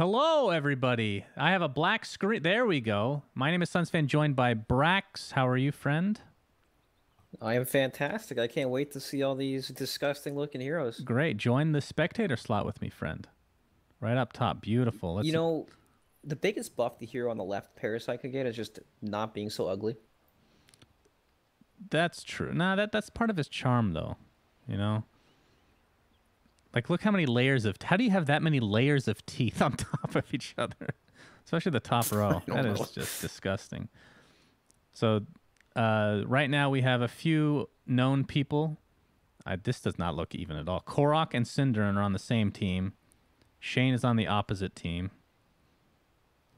Hello, everybody. I have a black screen. There we go. My name is Sunsfan, joined by Brax. How are you, friend? I am fantastic. I can't wait to see all these disgusting looking heroes. Great. Join the spectator slot with me, friend. Right up top. Beautiful. Let's you know, the biggest buff the hero on the left Parasite could get is just not being so ugly. That's true. Nah, that that's part of his charm, though. You know, like look how many layers of. How do you have that many layers of teeth on top of each other? Especially the top row. That know. is just disgusting. So, uh, right now we have a few known people. This does not look even at all. Korok and Synderen are on the same team. Shane is on the opposite team.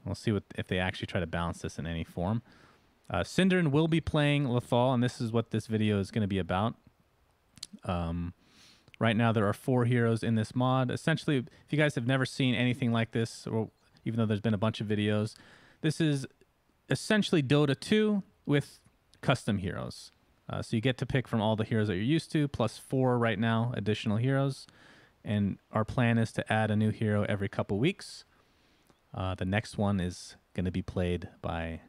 We'll see what if they actually try to balance this in any form. Uh, Synderen will be playing La'thaal, and this is what this video is going to be about. Um, right now, there are four heroes in this mod. Essentially, if you guys have never seen anything like this, or even though there's been a bunch of videos, this is essentially Dota 2 with custom heroes. Uh, so you get to pick from all the heroes that you're used to, plus four right now additional heroes. And our plan is to add a new hero every couple weeks. Uh, the next one is going to be played by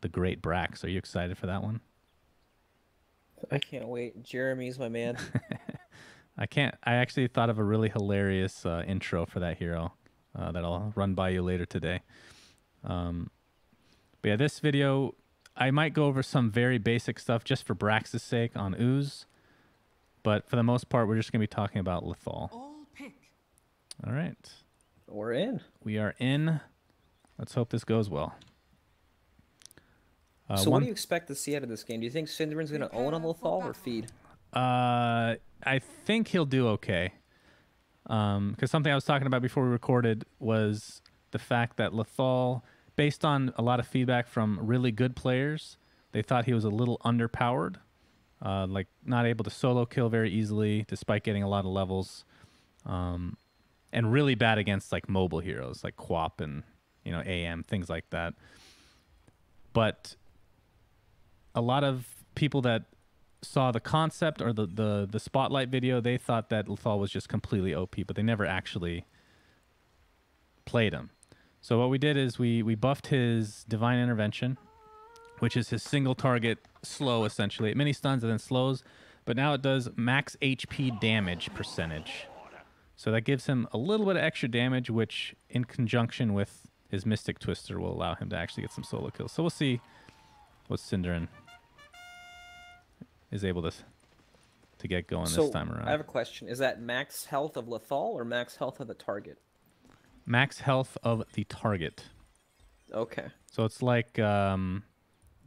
the great Brax. Are you excited for that one? I can't wait. Jeremy's my man. I can't. I actually thought of a really hilarious uh, intro for that hero uh, that I'll run by you later today. Um, but yeah, this video, I might go over some very basic stuff just for Brax's sake on Ooze. But for the most part, we're just going to be talking about La'thaal. All pick. All right. We're in. We are in. Let's hope this goes well. Uh, so, one- what do you expect to see out of this game? Do you think Synderen's going to own on La'thaal or feed? Uh, I think he'll do okay. Um, because something I was talking about before we recorded was the fact that La'thaal, based on a lot of feedback from really good players, they thought he was a little underpowered. Uh, like not able to solo kill very easily, despite getting a lot of levels. Um, and really bad against like mobile heroes like QoP and you know AM things like that. But a lot of people that saw the concept or the, the, the spotlight video, they thought that La'thaal was just completely OP, but they never actually played him. So what we did is we we buffed his divine intervention, which is his single target slow essentially. It mini stuns and then slows, but now it does max HP damage percentage. So that gives him a little bit of extra damage, which in conjunction with his Mystic Twister will allow him to actually get some solo kills. So we'll see what Synderen is able to to get going so, this time around. I have a question. Is that max health of La'thaal or max health of the target? Max health of the target. Okay. So it's like um,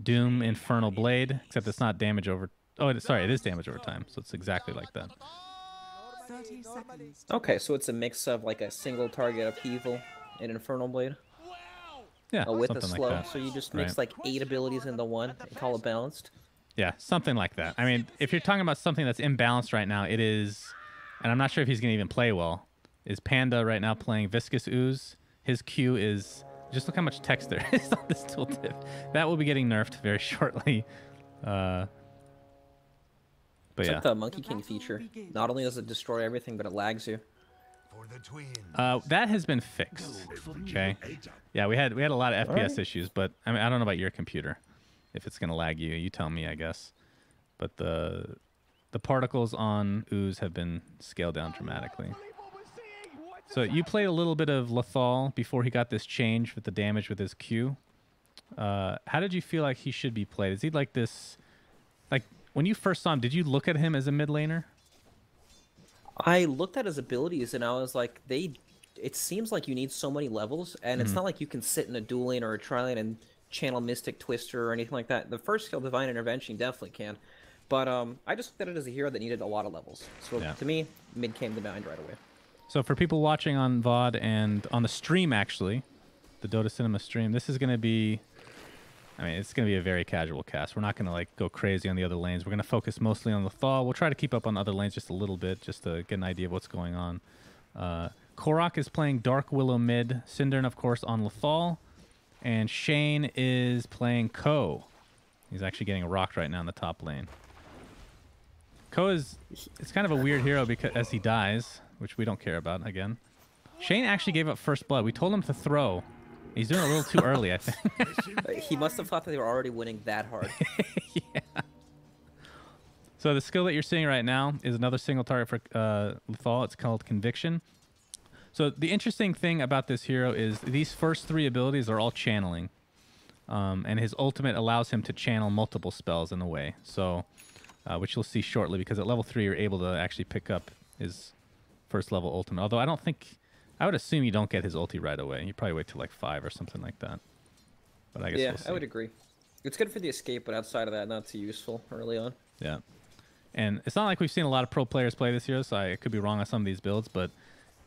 Doom Infernal Blade, except it's not damage over. Oh, it, sorry, it is damage over time. So it's exactly like that. Okay, so it's a mix of like a single target upheaval and Infernal Blade Yeah, uh, with a something slow. like that. so you just mix Right. like eight abilities into one and call it balanced. Yeah, something like that. I mean, if you're talking about something that's imbalanced right now, it is, and I'm not sure if he's going to even play well. Is Panda right now playing Viscous Ooze? His Q is just look how much text there is on this tooltip. That will be getting nerfed very shortly. Uh, but It's yeah, like the Monkey King feature. Not only does it destroy everything, but it lags you. For the twins. uh, that has been fixed. Okay. Yeah, we had we had a lot of FPS issues, but I mean I don't know about your computer. If it's gonna lag you, you tell me, I guess. But the the particles on ooze have been scaled down dramatically. So you played a little bit of La'thaal before he got this change with the damage with his Q. Uh, how did you feel like he should be played? Is he like this? Like when you first saw him, did you look at him as a mid laner? I looked at his abilities and I was like, they. It seems like you need so many levels, and Mm-hmm. it's not like you can sit in a dual lane or a tri lane and channel Mystic Twister or anything like that. The first skill, Divine Intervention, you definitely can. But um, I just looked at it as a hero that needed a lot of levels. So Yeah. to me, mid came to mind right away. So for people watching on VOD and on the stream, actually, the Dota Cinema stream, this is going to be, I mean, it's going to be a very casual cast. We're not going to like go crazy on the other lanes. We're going to focus mostly on the thaw. We'll try to keep up on other lanes just a little bit, just to get an idea of what's going on. Uh, Korok is playing Dark Willow mid. Synderen, of course, on La'thaal. And Shane is playing Ko. He's actually getting rocked right now in the top lane. Ko is it's kind of a weird hero because as he dies, which we don't care about again. Shane actually gave up first blood. We told him to throw. He's doing it a little too early, I think. He must have thought that they were already winning that hard. Yeah. So the skill that you're seeing right now is another single target for uh, La'thaal. It's called Conviction. So the interesting thing about this hero is these first three abilities are all channeling, um, and his ultimate allows him to channel multiple spells in a way. So, uh, which you'll see shortly, because at level three you're able to actually pick up his first level ultimate. Although I don't think, I would assume you don't get his ulti right away. You probably wait till like five or something like that. But I guess yeah, we'll. I would agree. It's good for the escape, but outside of that, not too useful early on. Yeah. And it's not like we've seen a lot of pro players play this hero, so I could be wrong on some of these builds, but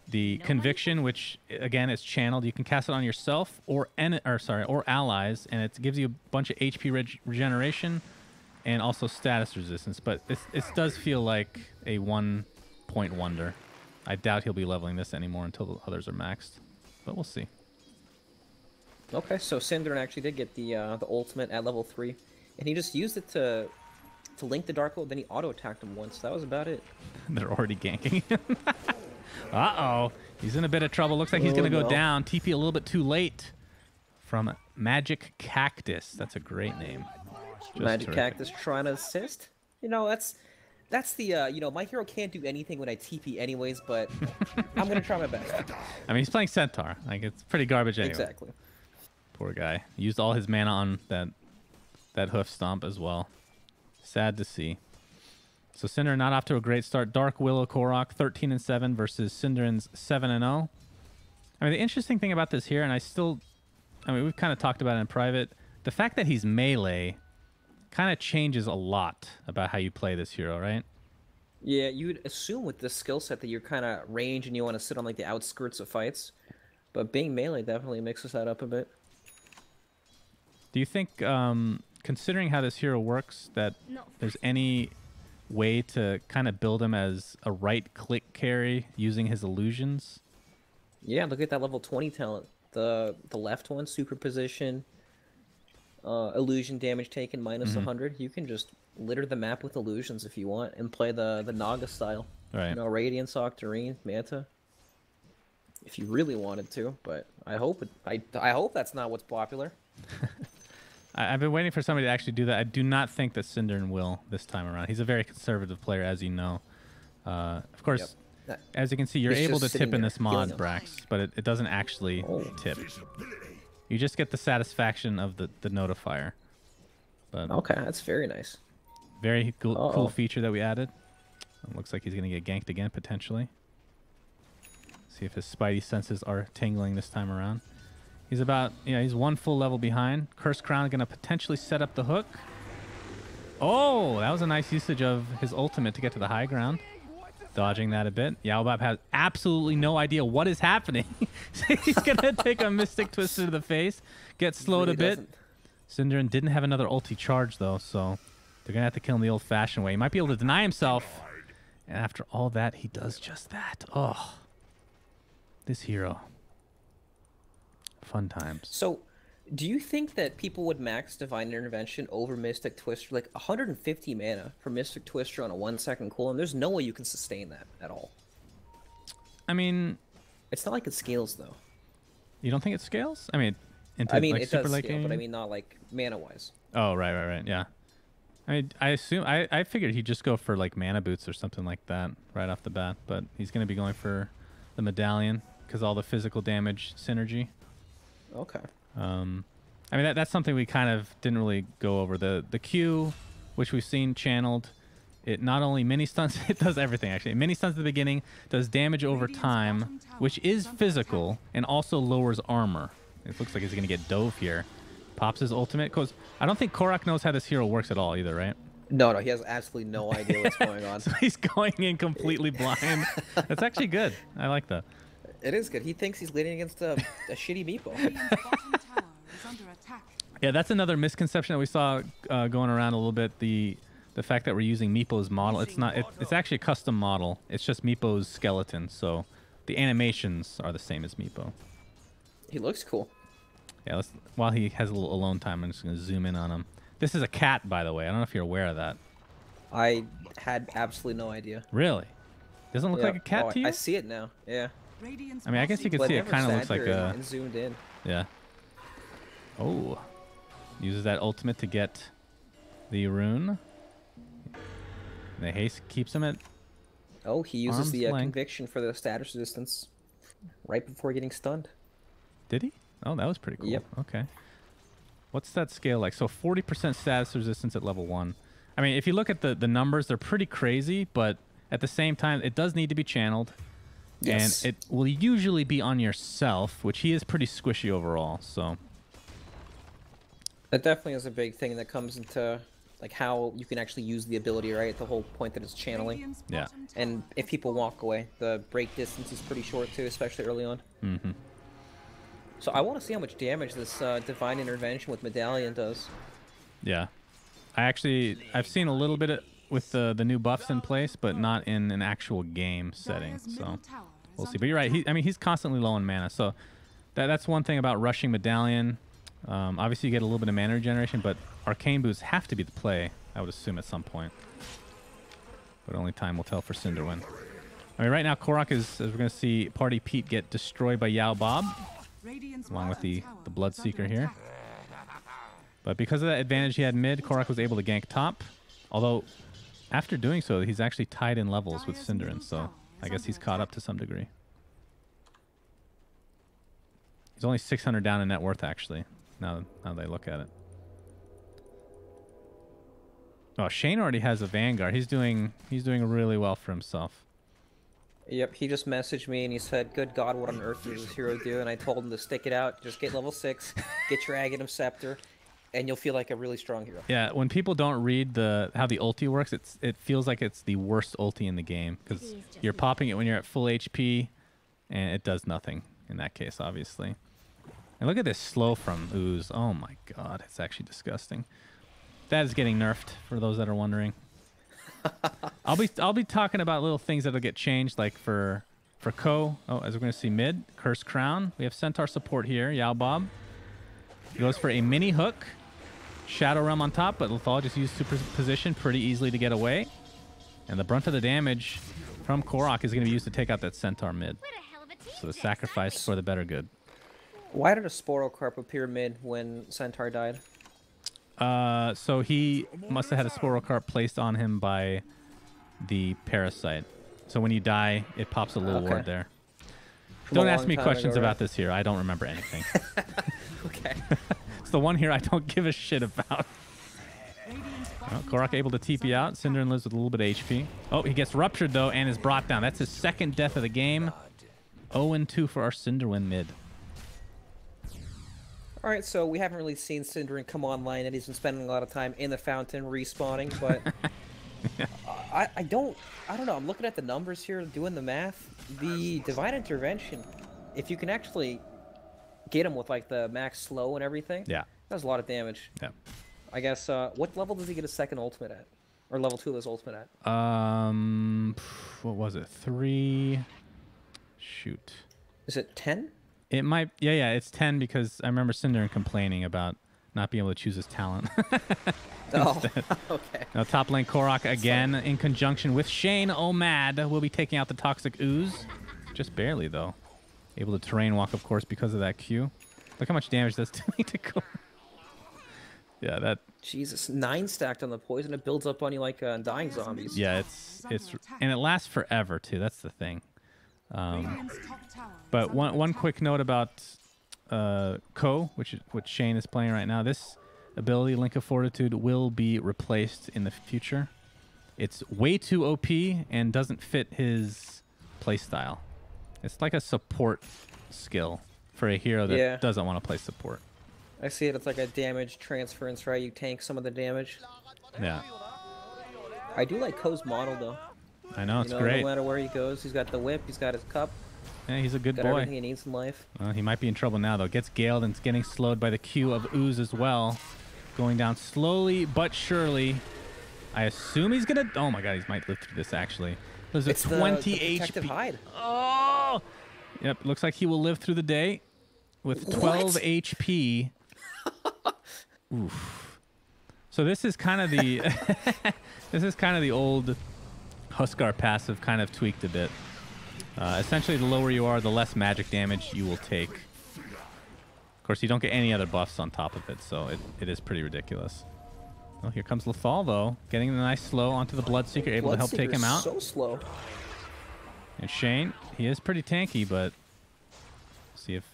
the conviction, which again is channeled, you can cast it on yourself or en- or sorry, or allies, and it gives you a bunch of HP reg- regeneration and also status resistance. But this it does feel like a one point wonder. I doubt he'll be leveling this anymore until the others are maxed, but we'll see. Okay, so Synderen actually did get the uh, the ultimate at level three, and he just used it to to link the Dark Lord. Then he auto attacked him once. That was about it. They're already ganking him. uh oh. He's in a bit of trouble. Looks like he's going to go no. down. TP a little bit too late from Magic Cactus. That's a great name. Just Magic terrific. Cactus trying to assist. You know, that's that's the uh, you know my hero can't do anything when I TP anyways, but I'm gonna try my best. I mean, he's playing Centaur. Like, it's pretty garbage anyway. Exactly. Poor guy. Used all his mana on that that hoof stomp as well. Sad to see. So Cinder not off to a great start. Dark Willow Korok 13 and 7 versus Synderen's 7 and 0. I mean, the interesting thing about this here, and I still, I mean, we've kind of talked about it in private. The fact that he's melee kind of changes a lot about how you play this hero, right? Yeah, you would assume with this skill set that you're kind of range and you want to sit on like the outskirts of fights, but being melee definitely mixes that up a bit. Do you think, um, considering how this hero works, that there's any way to kind of build him as a right click carry using his illusions? Yeah, look at that level 20 talent. The the left one, superposition, uh, illusion damage taken minus Mm-hmm. 100. You can just litter the map with illusions if you want and play the the Naga style. Right. You know, Radiance, Octarine, Manta. If you really wanted to, but I hope it, I I hope that's not what's popular. I, I've been waiting for somebody to actually do that. I do not think that Synderen will this time around. He's a very conservative player, as you know. Uh, of course, Yep. That- as you can see, you're able to tip in this mod. Brax, but it, it doesn't actually Oh. tip. You just get the satisfaction of the, the notifier. But Okay, that's very nice. very cool, Uh-oh. cool feature that we added. It looks like he's going to get ganked again, potentially. See if his spidey senses are tingling this time around. He's about, yeah, he's one full level behind. Curse Crown going to potentially set up the hook. Oh, that was a nice usage of his ultimate to get to the high ground. Dodging that a bit. Yaobab has absolutely no idea what is happening. he's going to take a Mystic Twister to the face, get slowed Really a bit. doesn't- Synderen didn't have another ulti charge though, so they're gonna have to kill him the old-fashioned way. He might be able to deny himself, and after all that, he does just that. Oh, this hero. Fun times. So, do you think that people would max Divine Intervention over Mystic Twister? Like 150 mana for Mystic Twister on a one second cooldown. There's no way you can sustain that at all. I mean, It's not like it scales though. you don't think it scales? I mean, into I mean, like it super does scale, but I mean not like mana wise. Oh, right, right, right. Yeah. I mean, I assume I, I figured he'd just go for like mana boots or something like that right off the bat, but he's gonna be going for the medallion because all the physical damage synergy. Okay. Um, I mean, that, that's something we kind of didn't really go over. The the Q, which we've seen channeled, it not only mini stuns, it does everything actually. Mini stuns at the beginning, does damage over time, which is is physical, and also lowers armor. It looks like he's gonna get dove here. Pops his ultimate, cause I don't think Korok knows how this hero works at all either, right? No, no, he has absolutely no idea what's going on. So he's going in completely blind. That's actually good. I like that. It is good. He thinks he's leading against a, a shitty Meepo. Radiant's bottom tower is under attack. Yeah, that's another misconception that we saw uh, going around a little bit. The the fact that we're using Meepo's model. It's not. It, it's actually a custom model. It's just Meepo's skeleton. So the animations are the same as Meepo. He looks cool. Yeah. Let's, while he has a little alone time, I'm just gonna zoom in on him. This is a cat, by the way. I don't know if you're aware of that. I had absolutely no idea. Really? Doesn't look Yeah. like a cat Oh, to you? I see it now. Yeah. I mean, I guess you can see it kind of looks like a and zoomed in. yeah. Oh, uses that ultimate to get the rune. And The haste keeps him at Oh, he uses the uh, conviction for the status resistance right before getting stunned. Did he? Oh, that was pretty cool. Yep. Okay. What's that scale like? So 40% status resistance at level one. I mean, if you look at the, the numbers, they're pretty crazy, but at the same time, it does need to be channeled. Yes. And it will usually be on yourself, which he is pretty squishy overall. So, That definitely is a big thing that comes into like how you can actually use the ability, right? The whole point that it's channeling. Yeah. And if people walk away, the break distance is pretty short too, especially early on. Mm mhm. So I want to see how much damage this uh, divine intervention with medallion does. yeah. I actually, I've seen a little bit of, with the, the new buffs in place, but not in an actual game setting. So. We'll see. But you're right. He. I mean, he's constantly low on mana. So that, that's one thing about rushing Medallion. Um, obviously, you get a little bit of mana regeneration, but Arcane Boots have to be the play, I would assume, at some point. But only time will tell for Cinderwind. I mean, right now, Korok is, as we're going to see, Party Pete get destroyed by Yao Bob, along with the, the Bloodseeker here. But because of that advantage he had mid, Korok was able to gank top. Although, after doing so, he's actually tied in levels with Synderen, so I guess he's caught up to some degree. He's only 600 down in net worth, actually, now, now they look at it. Oh, Shane already has a Vanguard. He's doing he's doing really well for himself. Yep, he just messaged me and he said, "Good God, what on earth does this hero do?" And I told him to stick it out, just get level six, get your Aghanim Scepter, and you'll feel like a really strong hero. Yeah, when people don't read the how the ulti works, it's it feels like it's the worst ulti in the game because you're popping it when you're at full HP, and it does nothing in that case, obviously. And look at this slow from ooze. Oh my god, it's actually disgusting. That is getting nerfed for those that are wondering. I'll be I'll be talking about little things that'll get changed, like for for Ko. Oh, as we're going to see mid Curse Crown. We have Centaur support here. Yao Bob. He goes for a mini hook. Shadow Realm on top, but La'thaal just used superposition pretty easily to get away. And the brunt of the damage from Korok is going to be used to take out that Centaur mid. So the sacrifice for the better good. Why did a Sporocarp appear mid when Centaur died? Uh, so he must have had a Sporocarp placed on him by the Parasite. So when you die, it pops a little Okay. ward there. From Don't ask me questions ago, right? about this here. I don't remember anything. Okay. it's the one here I don't give a shit about. Well, Korok able to TP out. Synderen lives with a little bit of HP. Oh, he gets ruptured though and is brought down. That's his second death of the game. 0-2 for our Cinderwind mid. All right, so we haven't really seen Synderen come online, and he's been spending a lot of time in the fountain respawning. But I, I don't, I don't know. I'm looking at the numbers here, doing the math. The divine intervention, if you can actually get him with like the max slow and everything, Yeah. does a lot of damage. Yeah. I guess. Uh, what level does he get a second ultimate at, or level two of his ultimate at? Um, what was it? Three. Shoot. Is it ten? It might. Yeah, yeah. It's 10 because I remember Synderen complaining about not being able to choose his talent. Oh, okay. now, top lane Korok again in conjunction with Shane Omad will be taking out the Toxic Ooze. Just barely, though. Able to terrain walk, of course, because of that Q. Look how much damage that's doing to Korok. Yeah, that. Jesus, nine stacked on the poison. It builds up on you like uh, dying zombies. Yeah, it's it's and it lasts forever too. That's the thing. Radiant's top tower is But one one quick note about uh, Ko, which is what Shane is playing right now. This ability, Link of Fortitude, will be replaced in the future. It's way too OP and doesn't fit his playstyle. It's like a support skill for a hero that Yeah. doesn't want to play support. I see it. It's like a damage transference, right? You tank some of the damage. Yeah, I do like Ko's model though. I know it's you know, great. no matter where he goes, he's got the whip, he's got his cup, Yeah, he's a good got boy. everything he needs in life. Well, he might be in trouble now, though. Gets galed and is getting slowed by the Q of Ooze as well. Going down slowly but surely. I assume he's going to... Oh, my God. He might live through this, actually. There's a It's the- 20 the protective HP. hide. Oh! Yep, looks like he will live through the day with 12 What? HP. Oof. So this is kind of the... this is kind of the old Huskar passive kind of tweaked a bit. Uh, essentially, the lower you are, the less magic damage you will take. Of course, you don't get any other buffs on top of it, so it, it is pretty ridiculous. Oh, here comes La'thaal, though. Getting the nice slow onto the Bloodseeker, able to help take him out. So slow. And Shane, he is pretty tanky, but see if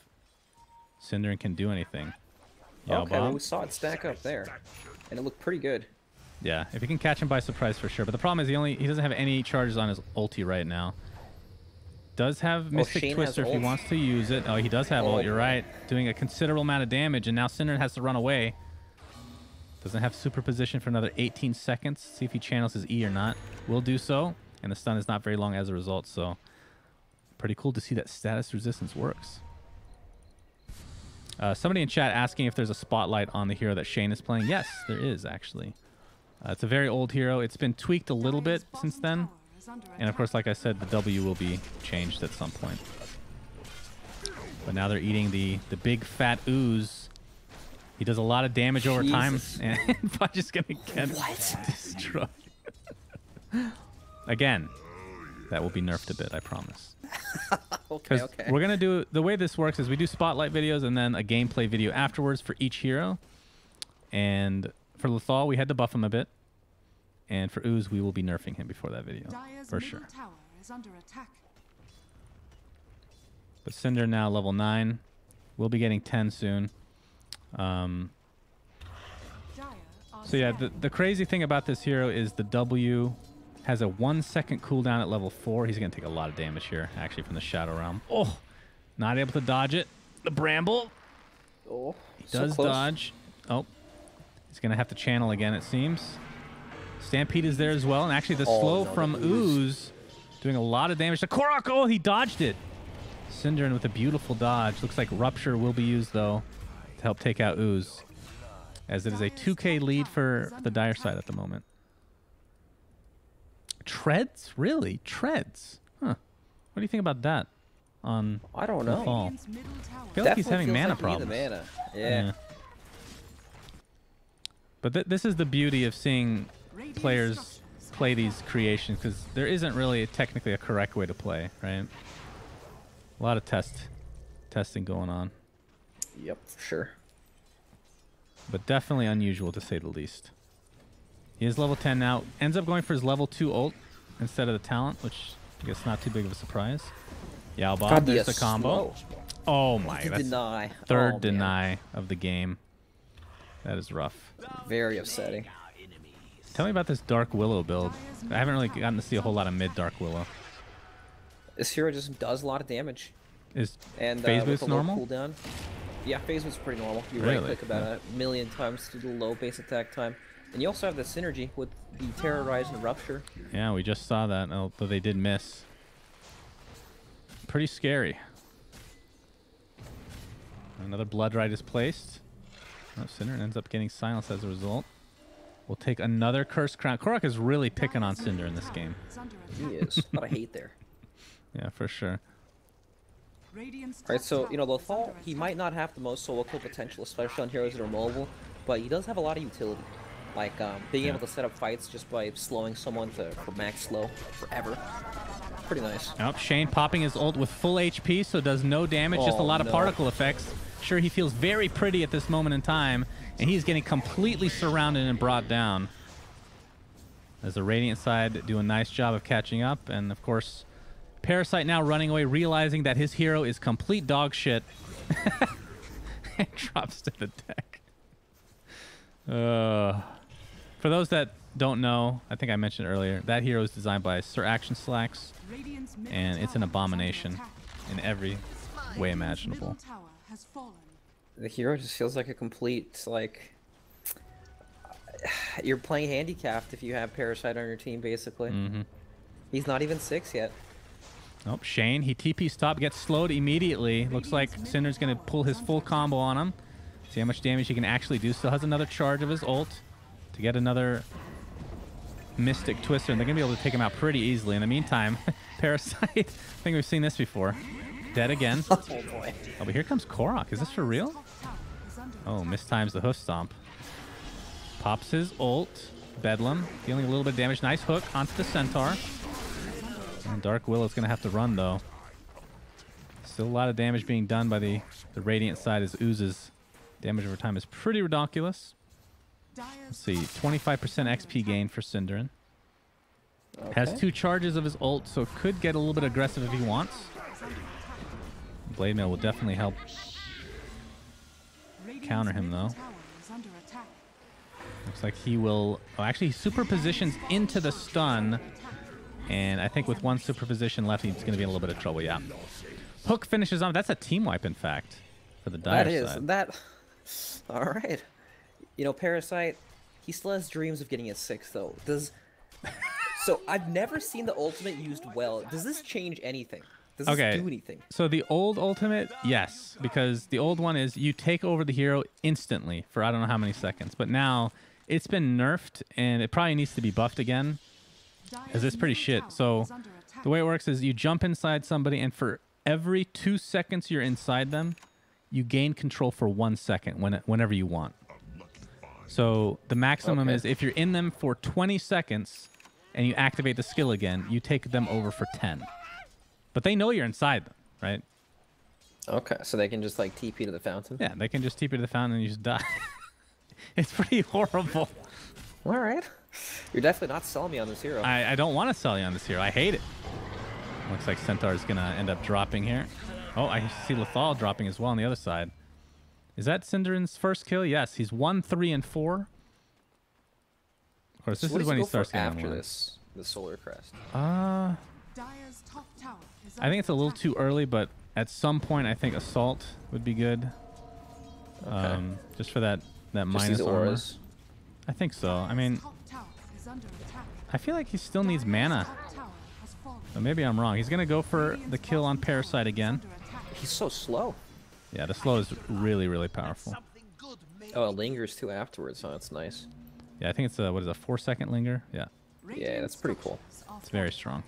Synderen can do anything. Yeah, okay, well, we saw it stack up there, and it looked pretty good. Yeah, if he can catch him by surprise for sure. But the problem is he only he doesn't have any charges on his ulti right now. Does have oh, Mystic Shane has Twister if he wants to use it. Oh, he does have Oh, ult. You're right, doing a considerable amount of damage, and now Synderen has to run away. Doesn't have superposition for another 18 seconds. See if he channels his E or not. Will do so, and the stun is not very long as a result. So, pretty cool to see that status resistance works. Uh, somebody in chat asking if there's a spotlight on the hero that Shane is playing. Yes, there is actually. Uh, it's a very old hero. It's been tweaked a little bit since then. And of course, like I said, the W will be changed at some point. But now they're eating the, the big fat ooze. He does a lot of damage over Jesus. time. And Pudge is going to get What? destroyed. Again, that will be nerfed a bit, I promise. Okay, Because okay. we're gonna do the way this works is we do spotlight videos and then a gameplay video afterwards for each hero. And for La'thaal, we had to buff him a bit, and for Ooze, we will be nerfing him before that video Dire's for sure. tower is under attack. But Cinder now level nine, we'll be getting ten soon. Um, so yeah, the, the crazy thing about this hero is the W has a one second cooldown at level four. He's gonna take a lot of damage here, actually, from the Shadow Realm. Oh, not able to dodge it. The Bramble oh, He does close. dodge. Oh, he's gonna have to channel again. It seems. Stampede is there as well, and actually the Oh, slow no, from ooze. Doing a lot of damage to Korok. Oh, he dodged it. Synderen with a beautiful dodge. Looks like Rupture will be used though to help take out Ooze, as it is a 2K lead for the Dire side at the moment. Treads, really? Treads? Huh? What do you think about that? On I don't know. fall. Radiant's middle tower feel like he's having mana like problems. The mana. Yeah. But th- this is the beauty of seeing players play these creations because there isn't really technically a correct way to play, right? A lot of test testing going on, Yep, for sure. but definitely unusual to say the least. He is level 10 now. Ends up going for his level 2 ult instead of the talent, which I guess not too big of a surprise. Yao Bob, God, there's the combo. slow. Oh my, that's deny. third Oh, deny of the game. That is rough. Very upsetting. Tell me about this Dark Willow build. I haven't really gotten to see a whole lot of mid Dark Willow. This hero just does a lot of damage. Is And phase uh, boost normal? cooldown. Yeah, phase is pretty normal. You Really? right click about a million times to do low base attack time. And you also have the synergy with the Terrorize and Rupture. Yeah, we just saw that, although they did miss. Pretty scary. Another Blood Rite is placed. Oh, Cinder ends up getting silenced as a result. We'll take another Curse Crown. Korok is really picking on Cinder in this game. He is. a lot of hate there. Yeah, for sure. Radiant's Alright, so, you know, tower is La'thaal, he might not have the most solo kill potential, especially on heroes that are mobile, but he does have a lot of utility. Like, um, being Yeah. able to set up fights just by slowing someone to for max slow forever. Pretty nice. Nope, Shane popping his ult with full HP, so does no damage, just a Oh, lot of no. particle effects. Sure, he feels very pretty at this moment in time, and he's getting completely surrounded and brought down. As the Radiant side do a nice job of catching up, and of course, Parasite now running away, realizing that his hero is complete dog shit, and drops to the deck. Uh, for those that don't know, I think I mentioned earlier, that hero is designed by Sir Action Slacks and it's an tower is under abomination in every way imaginable. middle tower has fallen. The hero just feels like a complete, like... You're playing handicapped if you have Parasite on your team, basically. hmm He's not even six yet. Nope, Shane, he TP stop, gets slowed immediately. Looks like Cinder's gonna pull his full combo on him. See how much damage he can actually do. Still has another charge of his ult to get another Mystic Twister, and they're gonna be able to take him out pretty easily. In the meantime, Parasite, I think we've seen this before. Dead again. Oh boy. Oh, but here comes Korok. Is this for real? Top tower is under Oh, mistimes the hoof stomp. Pops his ult. Bedlam dealing a little bit of damage. Nice hook onto the centaur. And Dark Willow's gonna have to run though. Still a lot of damage being done by the, the Radiant side as Ooze's damage over time is pretty ridiculous. Let's see, 25% XP gain for Synderen. Has two charges of his ult, so could get a little bit aggressive if he wants. Blade Mail will definitely help. Counter him, though. tower is under attack. Looks like he will. Oh, actually, he superpositions into the stun. And I think with one superposition left, he's going to be in a little bit of trouble. Yeah. Hook finishes on. That's a team wipe, in fact, for the Dire That is side. that. All right. You know, Parasite. He still has dreams of getting a six, though. Does so? I've never seen the ultimate used well. Does this change anything? Does this Okay. do anything? So the old ultimate, yes, because the old one is you take over the hero instantly for I don't know how many seconds. But now it's been nerfed and it probably needs to be buffed again. Is it's pretty shit. So is under attack. the way it works is you jump inside somebody and for every two seconds you're inside them, you gain control for one second when, whenever you want. So the maximum Okay. is if you're in them for 20 seconds and you activate the skill again, you take them over for 10. But they know you're inside them, right? Okay, so they can just like TP to the fountain. Yeah, they can just TP to the fountain and you just die. it's pretty horrible. All right. You're definitely not selling me on this hero. I, I don't want to sell you on this hero. I hate it. Looks like Centaur is going to end up dropping here. Oh, I see La'thaal dropping as well on the other side. Is that Synderen's first kill? Yes, he's 1, 3, and 4. Of course, So this what is does when he he go for starts getting after online. this. The solar crest. Uh, Dire's top tower I think it's a little too early, but at some point, I think Assault would be good. Um, just for that, that Just minus these armor. auras. I think so. I mean, I feel like he still needs mana. top tower has fallen. But maybe I'm wrong. He's going to go for the kill on Parasite again. He's so slow. Yeah, the slow is really, really powerful. Oh, it lingers too afterwards. So that's nice. Yeah, I think it's a, what is it, a four second linger? Yeah, Yeah, that's pretty cool. It's very strong.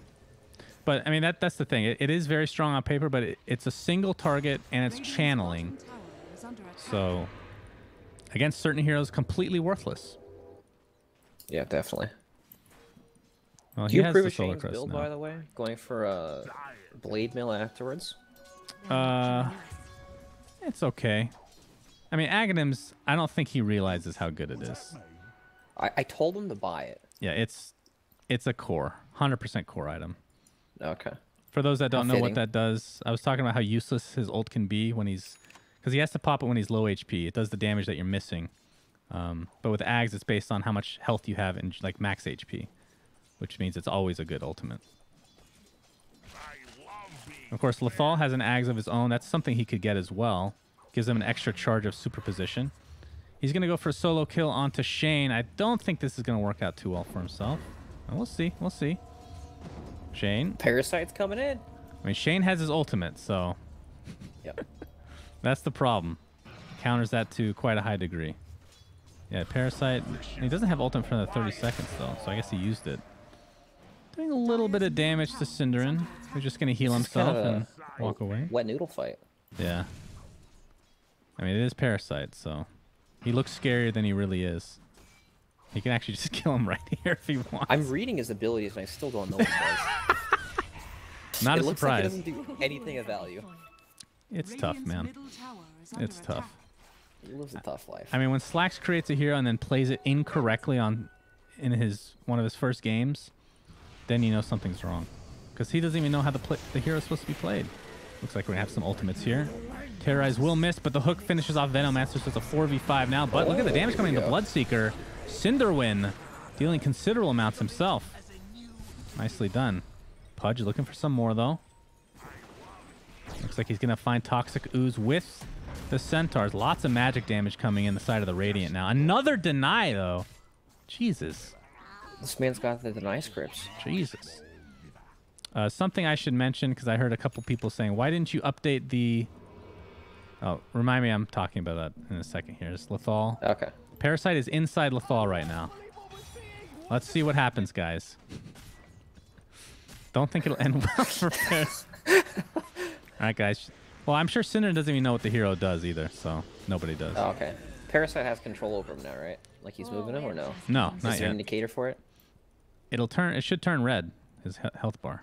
But I mean, that that's the thing. It, it is very strong on paper, but it, it's a single target and it's channeling. bottom tower is under attack. So against certain heroes, completely worthless. Yeah, definitely. Well, Do he you approve of Shane's build, now. by the way? Going for a blade mail afterwards? Uh, it's okay. I mean, Aghanim's. I don't think he realizes how good it is. I, I told him to buy it. Yeah, it's it's a core, hundred percent core item. Okay. For those that don't know what that does, I was talking about how useless his ult can be when he's, because he has to pop it when he's low HP. It does the damage that you're missing. Um, but with Ags, it's based on how much health you have in like max HP, which means it's always a good ultimate. Of course, La'thaal has an Ags of his own. That's something he could get as well. Gives him an extra charge of superposition. He's going to go for a solo kill onto Shane. I don't think this is going to work out too well for himself. Well, We'll see. We'll see. Shane. Parasite's coming in. I mean, Shane has his ultimate, so Yep. that's the problem. Counters that to quite a high degree. Yeah, Parasite. He doesn't have ult ultimate for another 30 seconds, though, so I guess he used it. Doing a little bit of damage to Synderen. Who's just going to heal himself and walk away. Wet noodle fight. Yeah. I mean, it is Parasite, so he looks scarier than he really is. He can actually just kill him right here if he wants. I'm reading his abilities and I still don't know what he does. Not it a looks surprise. like he doesn't do anything of value. It's tough, man. middle tower is under It's tough. He lives a tough life. I mean, when Slacks creates a hero and then plays it incorrectly on in his one of his first games, then you know something's wrong, because he doesn't even know how the play, the hero's supposed to be played. Looks like we're gonna have some ultimates here. Terrorize will miss, but the hook finishes off Venomancer, so it's a 4v5 now. But look at the Oh, damage coming into. Bloodseeker. Cinderwin dealing considerable amounts himself. Nicely done. Pudge looking for some more though. Looks like he's gonna find Toxic Ooze with the Centaurs. Lots of magic damage coming in the side of the Radiant now. Another deny though. Jesus. This man's got the deny scripts. Jesus. Uh, something I should mention because I heard a couple people saying, "Why didn't you update the?" Oh, remind me, I'm talking about that in a second. here. Is La'thaal. Okay. Parasite is inside La'thaal right now. Let's see what happens, guys. Don't think it'll end well for Parasite. All right, guys. Well, I'm sure Cinder doesn't even know what the hero does either, so nobody does. Oh, okay. Parasite has control over him now, right? Like he's moving him or no? No, Is not there yet. an indicator for it? It'll turn. It should turn red. His he- health bar.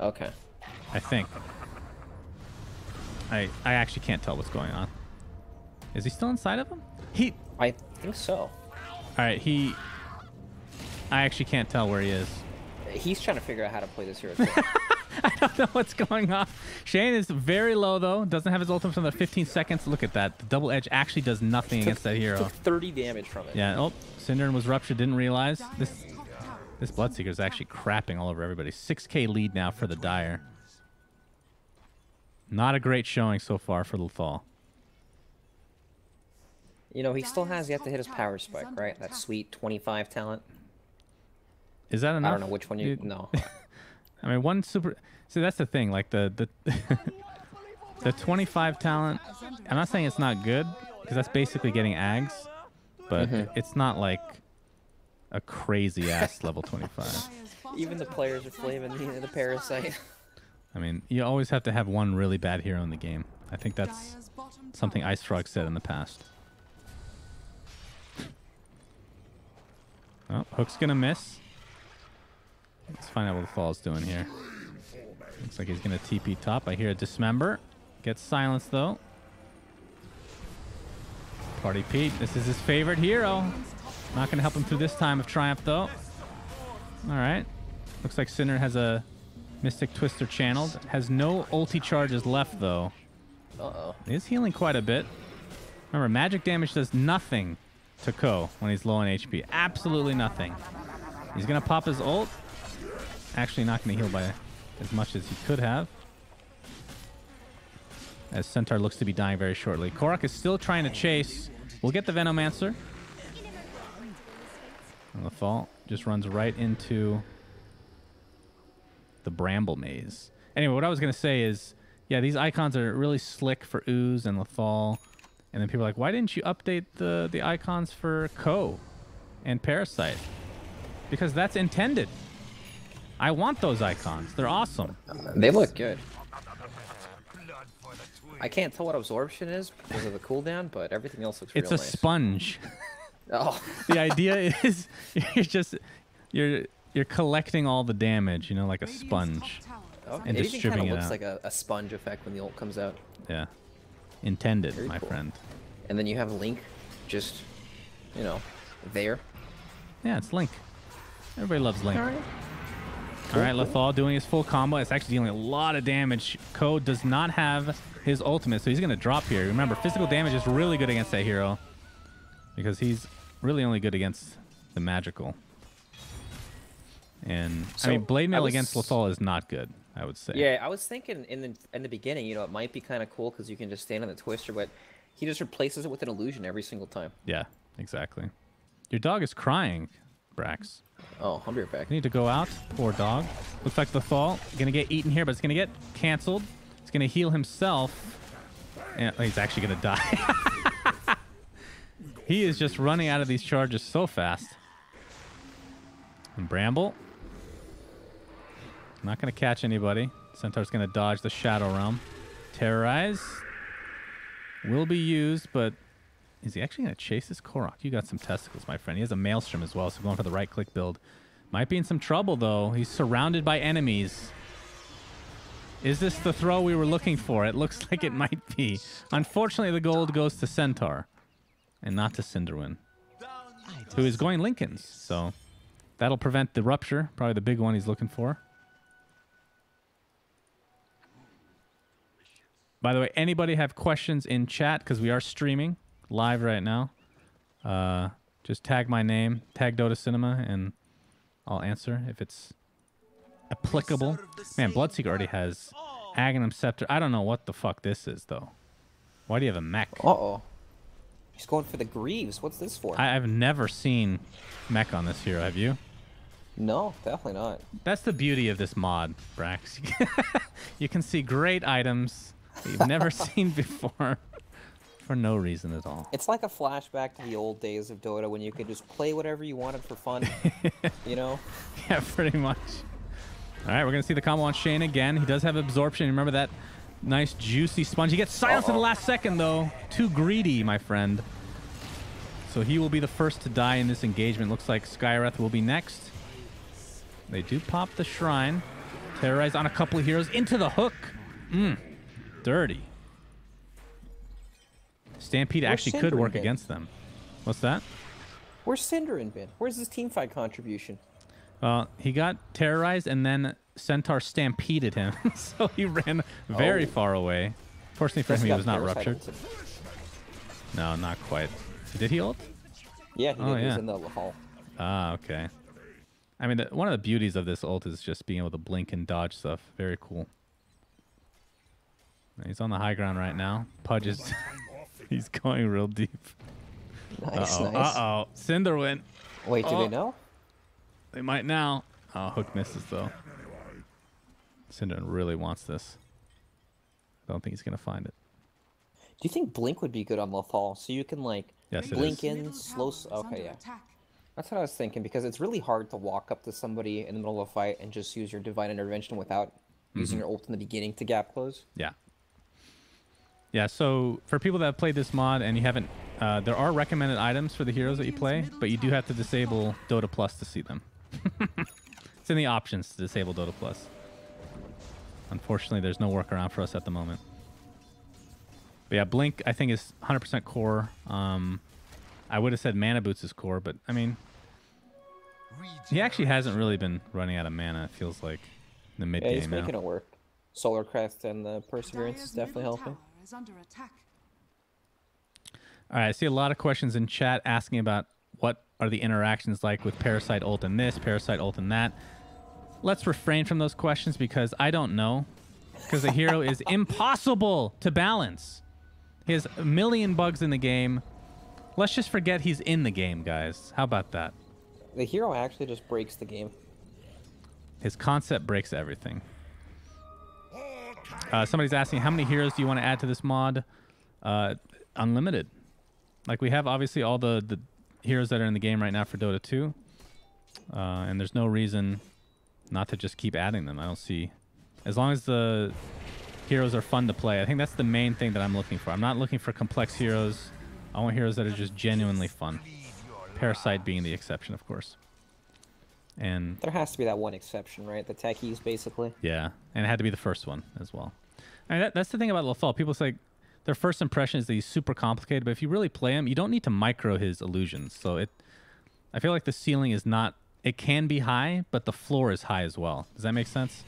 Okay. I think. I, I actually can't tell what's going on. Is he still inside of him? He. I think so. All right. He. I actually can't tell where he is. He's trying to figure out how to play this hero. I don't know what's going on. Shane is very low though. Doesn't have his ultimate for another 15 seconds. Look at that. The double edge actually does nothing against that hero. Took 30 damage from it. Yeah. Oh, Synderen was ruptured. Didn't realize this. This Bloodseeker is actually crapping all over everybody. 6k lead now for the Dire. Not a great showing so far for La'thaal. You know, he still has yet to hit his power spike, right? That sweet 25 talent. Is that enough? I don't know which one you. Dude, No. I mean, one super. See, that's the thing. Like the the the 25 talent. I'm not saying it's not good because that's basically getting Ags, but mm-hmm. it's not like a crazy ass level 25. Even the players are flaming the, the parasite. I mean, you always have to have one really bad hero in the game. I think that's something IceFrog said in the past. Oh, Hook's gonna miss. Let's find out what the fall's doing here. Looks like he's gonna TP top. I hear a dismember. Gets silenced though. Party Pete, this is his favorite hero. Not gonna help him through this time of triumph though. Alright. Looks like Sinner has a Mystic Twister channeled. Has no ulti charges left though. Uh-oh. He is healing quite a bit. Remember, magic damage does nothing to Ko when he's low on HP. Absolutely nothing. He's going to pop his ult. Actually not going to heal by as much as he could have. As Centaur looks to be dying very shortly. Korok is still trying to chase. We'll get the Venomancer. And the fall just runs right into the Bramble Maze. Anyway, what I was going to say is, yeah, these icons are really slick for Ooze and La'thaal. And then people are like, why didn't you update the, the icons for Ko and Parasite? Because that's intended. I want those icons. They're awesome. They look good. I can't tell what absorption is because of the cooldown, but everything else looks It's real a nice. sponge. Oh, the idea is you're just you're you're collecting all the damage, you know, like a sponge. top tower okay. And it even kind distributing of it looks out. like a, a sponge effect when the ult comes out. Yeah. Intended, Very my cool. friend. And then you have Link just, you know, there. Yeah, it's Link. Everybody loves Link. Alright. La'thaal doing his full combo. It's actually dealing a lot of damage. Ko does not have his ultimate, so he's going to drop here. Remember, physical damage is really good against that hero because he's really only good against the magical. And I mean, blade mail was- against La'thaal is not good. I would say. Yeah, I was thinking in the in the beginning, you know, it might be kind of cool because you can just stand on the twister, but he just replaces it with an illusion every single time. Yeah, exactly. Your dog is crying, Brax. Oh, I'll be right back. Need to go out. Poor dog. Looks like the fall gonna get eaten here, but it's gonna get canceled. It's gonna heal himself. And oh, he's actually gonna die. he is just running out of these charges so fast. And Bramble. Not gonna catch anybody. Centaur's gonna dodge the Shadow Realm. Terrorize. Will be used, but is he actually going to chase this Korok? You got some testicles, my friend. He has a Maelstrom as well, so going for the right click build. Might be in some trouble, though. He's surrounded by enemies. Is this the throw we were looking for? It looks like it might be. Unfortunately, the gold goes to Centaur and not to Cinderwin, who is going Linken's. So that'll prevent the rupture, probably the big one he's looking for. By the way, anybody have questions in chat because we are streaming live right now? Uh, just tag my name, tag Dota Cinema, and I'll answer if it's applicable. Man, Bloodseeker already has Aghanim Scepter. I don't know what the fuck this is though. Why do you have a mech? Uh oh. He's going for the Greaves. What's this for? I, I've never seen mech on this hero. Have you? No, definitely not. That's the beauty of this mod, Brax. you can see great items that you've never seen before for no reason at all. It's like a flashback to the old days of Dota when you could just play whatever you wanted for fun. you know? Yeah, pretty much. All right, we're going to see the combo on Shane again. He does have absorption. Remember that nice, juicy sponge. He gets silenced in the last second, though. Too greedy, my friend. So he will be the first to die in this engagement. Looks like Skywrath will be next. They do pop the shrine. Terrorize on a couple of heroes. Into the hook. Mmm. Dirty. Stampede Where's actually could work been? against them. What's that? Where's Synderen been? Where's his team fight contribution? Well, he got terrorized and then Centaur stampeded him, so he ran very Oh. far away. Fortunately for him, he was not ruptured. No, not quite. Did he ult? Yeah, he, Oh, did. he was in the hall. Ah, okay. I mean, the, one of the beauties of this ult is just being able to blink and dodge stuff. Very cool. He's on the high ground right now. Pudge is he's going real deep. Nice, Uh-oh. nice. Uh-oh. Cinder went. Wait, do Oh. they know? They might now. Oh, Hook misses though. Cinder really wants this. I don't think he's gonna find it. Do you think Blink would be good on La'thaal? So you can like Yes, it blink in, slow. s- Okay, yeah. That's what I was thinking because it's really hard to walk up to somebody in the middle of a fight and just use your divine intervention without Mm-hmm. using your ult in the beginning to gap close. Yeah. Yeah, so for people that have played this mod and you haven't, uh, there are recommended items for the heroes that you play, but you do have to disable Dota Plus to see them. it's in the options to disable Dota Plus. Unfortunately, there's no workaround for us at the moment. But yeah, Blink I think is 100% core. Um, I would have said Mana Boots is core, but I mean, he actually hasn't really been running out of mana. It feels like in the mid Yeah, game he's now. making it work. Solar Crest and the Perseverance is definitely helping. Tower is under attack. All right, I see a lot of questions in chat asking about what are the interactions like with Parasite ult and this, Parasite ult and that. Let's refrain from those questions because I don't know. Because the hero is impossible to balance. He has a million bugs in the game. Let's just forget he's in the game, guys. How about that? The hero actually just breaks the game. His concept breaks everything. Uh, somebody's asking, how many heroes do you want to add to this mod? Uh, unlimited. Like we have obviously all the, the heroes that are in the game right now for Dota 2. Uh, and there's no reason not to just keep adding them. I don't see. As long as the heroes are fun to play, I think that's the main thing that I'm looking for. I'm not looking for complex heroes. I want heroes that are just genuinely fun. Parasite being the exception, of course. And There has to be that one exception, right? The techies, basically. yeah, and it had to be the first one as well. I mean, that, that's the thing about La'thaal. People say their first impression is that he's super complicated, but if you really play him, you don't need to micro his illusions. So it, I feel like the ceiling is not. It can be high, but the floor is high as well. Does that make sense?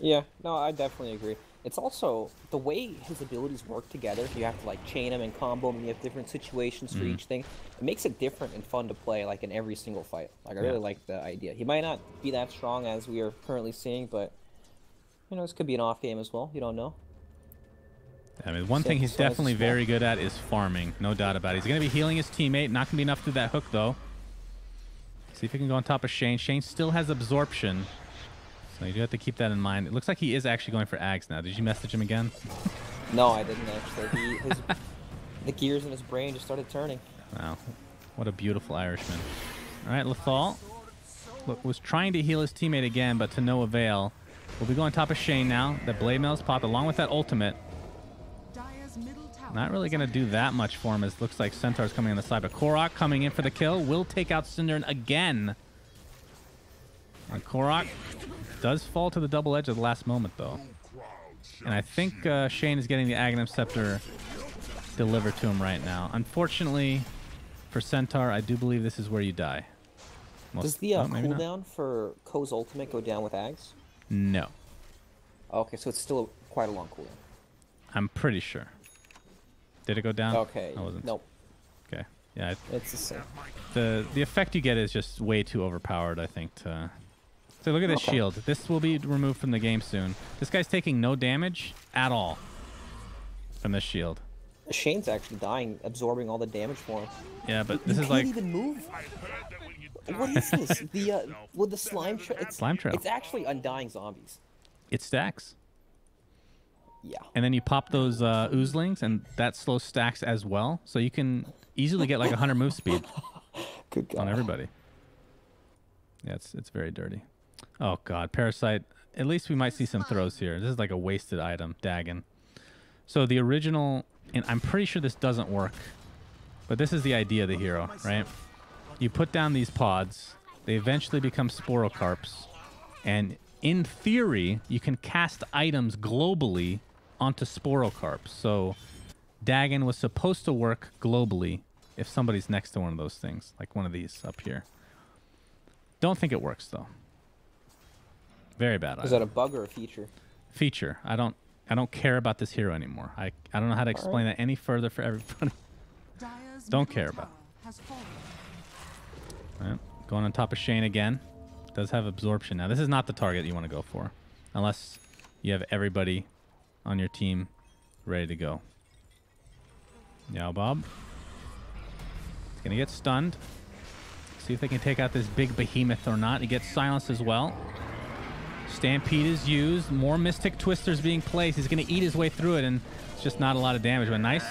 Yeah, no, I definitely agree. It's also the way his abilities work together. You have to like chain them and combo them. You have different situations Mm-hmm. for each thing. It makes it different and fun to play, like in every single fight. Like I Yeah. really like the idea. He might not be that strong as we are currently seeing, but you know, this could be an off game as well. You don't know. I mean, one Sick. thing he's So definitely very good at is farming, no doubt about it. He's going to be healing his teammate. Not going to be enough through that hook, though. See if he can go on top of Shane. Shane still has absorption, so you do have to keep that in mind. It looks like he is actually going for Ags now. Did you message him again? No, I didn't actually. He, his, the gears in his brain just started turning. Wow. What a beautiful Irishman. All right, La'thaal look, was trying to heal his teammate again, but to no avail. We'll be going top of Shane now. That Blade Mail's popped along with that ultimate. Dire's middle tower Not really going to do that much for him as looks like Centaur's coming on the side. But Korok coming in for the kill will take out Synderen again. And Korok does fall to the double edge at the last moment, though. And I think uh, Shane is getting the Aghanim Scepter delivered to him right now. Unfortunately, for Centaur, I do believe this is where you die. Most- Does the uh, oh, maybe not. cooldown for Ko's ultimate go down with Ags? No. Okay, so it's still quite a long cooldown. I'm pretty sure. Did it go down? Okay, I wasn't. nope, Okay. Yeah, it's the same. the the effect you get is just way too overpowered. I think. To so look at this shield. This will be removed from the game soon. This guy's taking no damage at all from this shield. Shane's actually dying, absorbing all the damage for him. Yeah, but this you is can't like even move. What is this? The uh, with the slime trail. It's, Slime trail. It's actually undying zombies. it stacks, Yeah. and then you pop those uh, oozlings, and that slow stacks as well. So you can easily get like 100 move speed on everybody. Yeah, it's it's very dirty. Oh god, parasite. At least we might see some throws here. This is like a wasted item, Dagon. So the original, and I'm pretty sure this doesn't work, but this is the idea of the hero, right? You put down these pods, they eventually become sporocarps, and in theory, you can cast items globally onto sporocarps. So Dagon was supposed to work globally if somebody's next to one of those things, like one of these up here. Don't think it works though. Very bad. Is that a bug or a feature? feature? I don't. I don't care about this hero anymore. I, I don't know how to explain that any further for everybody. Dire's Don't care about tower Has fallen. Alright, Going on top of Shane again. Does have absorption now. This is not the target you want to go for, unless you have everybody on your team ready to go. Yao Bob. He's gonna get stunned. See if they can take out this big behemoth or not. He gets silenced as well. Stampede is used. More Mystic Twisters being placed. He's gonna eat his way through it, and it's just not a lot of damage. But nice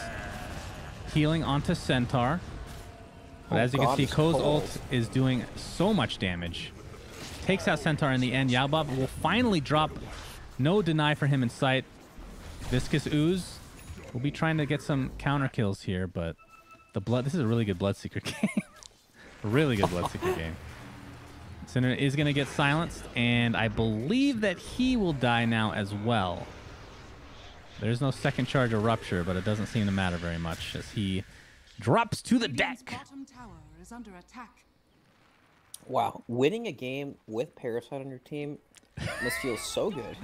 healing onto Centaur. But Oh as you can see, Ko's ult is doing so much damage. Takes out Centaur in the end. Yaobob will finally drop. No deny for him in sight. Viscous Ooze will be trying to get some counter kills here, but the blood. This is a really good Bloodseeker game. really good Bloodseeker game. Cinder is going to get silenced, and I believe that he will die now as well. There's no second charge or rupture, but it doesn't seem to matter very much as he drops to the deck. tower is under attack. Wow, winning a game with Parasite on your team must feel so good.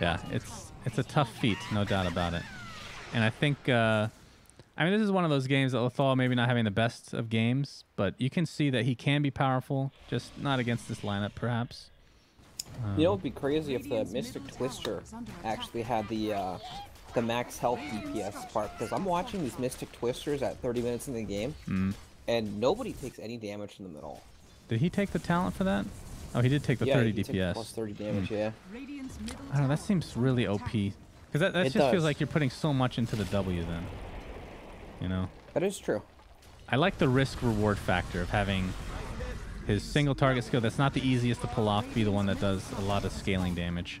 Yeah, it's it's a tough feat, no doubt about it. And I think, uh, I mean, this is one of those games that La'thaal maybe not having the best of games, but you can see that he can be powerful, just not against this lineup, perhaps. You know, it'd be crazy if the Mystic Twister is under attack. actually had the uh, the max health DPS part. Because I'm watching these Mystic Twisters at 30 minutes in the game, Mm. and nobody takes any damage from them at all. Did he take the talent for that? Oh, he did take the yeah, 30 he took DPS. plus 30 damage. Yeah. I don't know. That seems really. OP. Because that, that It just feels like you're putting so much into the W then. You know? That is true. I like the risk reward factor of having his single target skill that's not the easiest to pull off be the one that does a lot of scaling damage.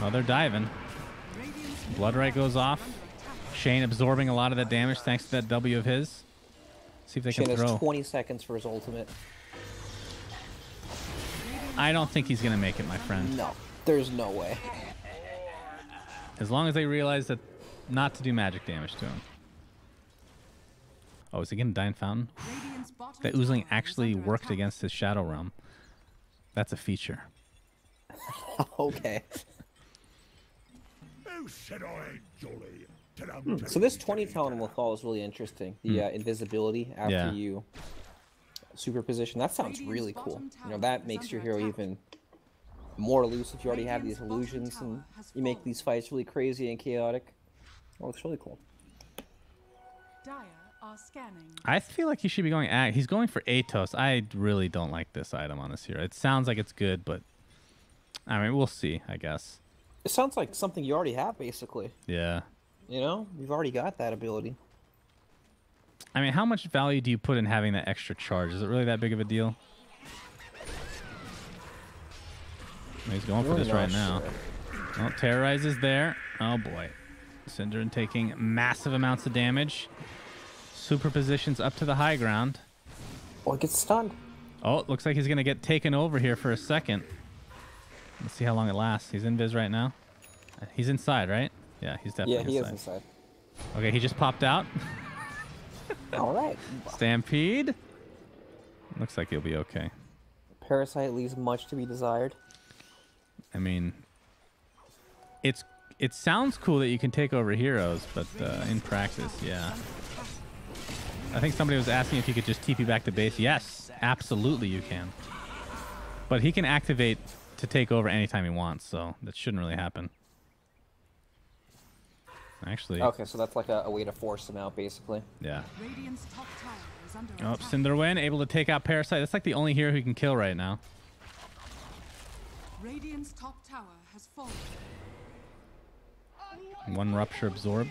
Well, they're diving. Blood Rite goes off. Shane absorbing a lot of that damage thanks to that W of his. See if they Shin can has 20 seconds for his ultimate. I don't think he's gonna make it, my friend. No, there's no way. As long as they realize that not to do magic damage to him. Oh, is he getting Dying fountain? Radiant's That tower oozling actually worked attack. against his shadow realm. That's a feature. okay. Who said I jolly? Till I'm Hmm, So this 20 talent with all is really interesting. The uh, invisibility after Hmm. Yeah. you superposition. That sounds really cool. You know, that makes your hero even more elusive. You already have these illusions and you make these fights really crazy and chaotic. Oh, it's really cool. Dire are scanning. I feel like he should be going. Ag- he's going for Atos. I really don't like this item on this hero. It sounds like it's good, but I mean, we'll see. I guess. It sounds like something you already have, basically. Yeah. You know, you've already got that ability. I mean, how much value do you put in having that extra charge? Is it really that big of a deal? He's going for this right not now. sure. Oh, terrorize is there. Oh boy. Synderen taking massive amounts of damage. Superpositions up to the high ground. Oh, it gets stunned. Oh, it looks like he's going to get taken over here for a second. Let's see how long it lasts. He's in Viz right now. He's inside, right? Yeah, he's definitely inside. Yeah, he is inside. inside. Okay, he just popped out. All right. Stampede. Looks like he'll be okay. Parasite leaves much to be desired. I mean, it's it sounds cool that you can take over heroes, but uh, in practice, yeah. I think somebody was asking if you could just TP back to base. Yes, absolutely you can. But he can activate to take over anytime he wants, so that shouldn't really happen. Actually, Okay, so that's like a, a way to force him out, basically. yeah. Radiant's top tower is Oh. Synderen able to take out Parasite. That's like the only hero who can kill right now. Radiant's top tower has fallen. One rupture absorbed.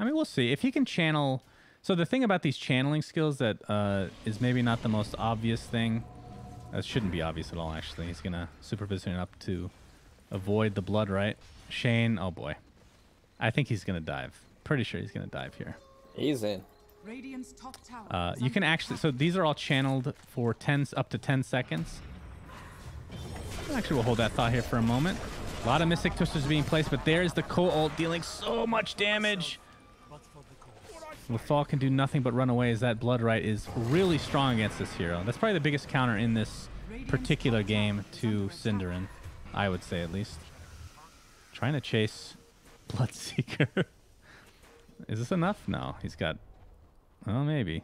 I mean, we'll see if he can channel. So the thing about these channeling skills that uh, is maybe not the most obvious thing. That shouldn't be obvious at all. Actually, he's gonna superposition up to avoid the blood. Right, Shane. Oh boy, I think he's gonna dive. Pretty sure he's gonna dive here. He's in. Radiant's top tower. Uh, you can actually. So these are all channeled for 10 up to 10 seconds. Actually, we'll hold that thought here for a moment. A lot of Mystic Twisters being placed, but there's the co-ult dealing so much damage. La'thaal can do nothing but run away as that Blood Rite is really strong against this hero. That's probably the biggest counter in this particular game to Synderen, I would say at least. Trying to chase Bloodseeker. is this enough? No, he's got... Well, maybe.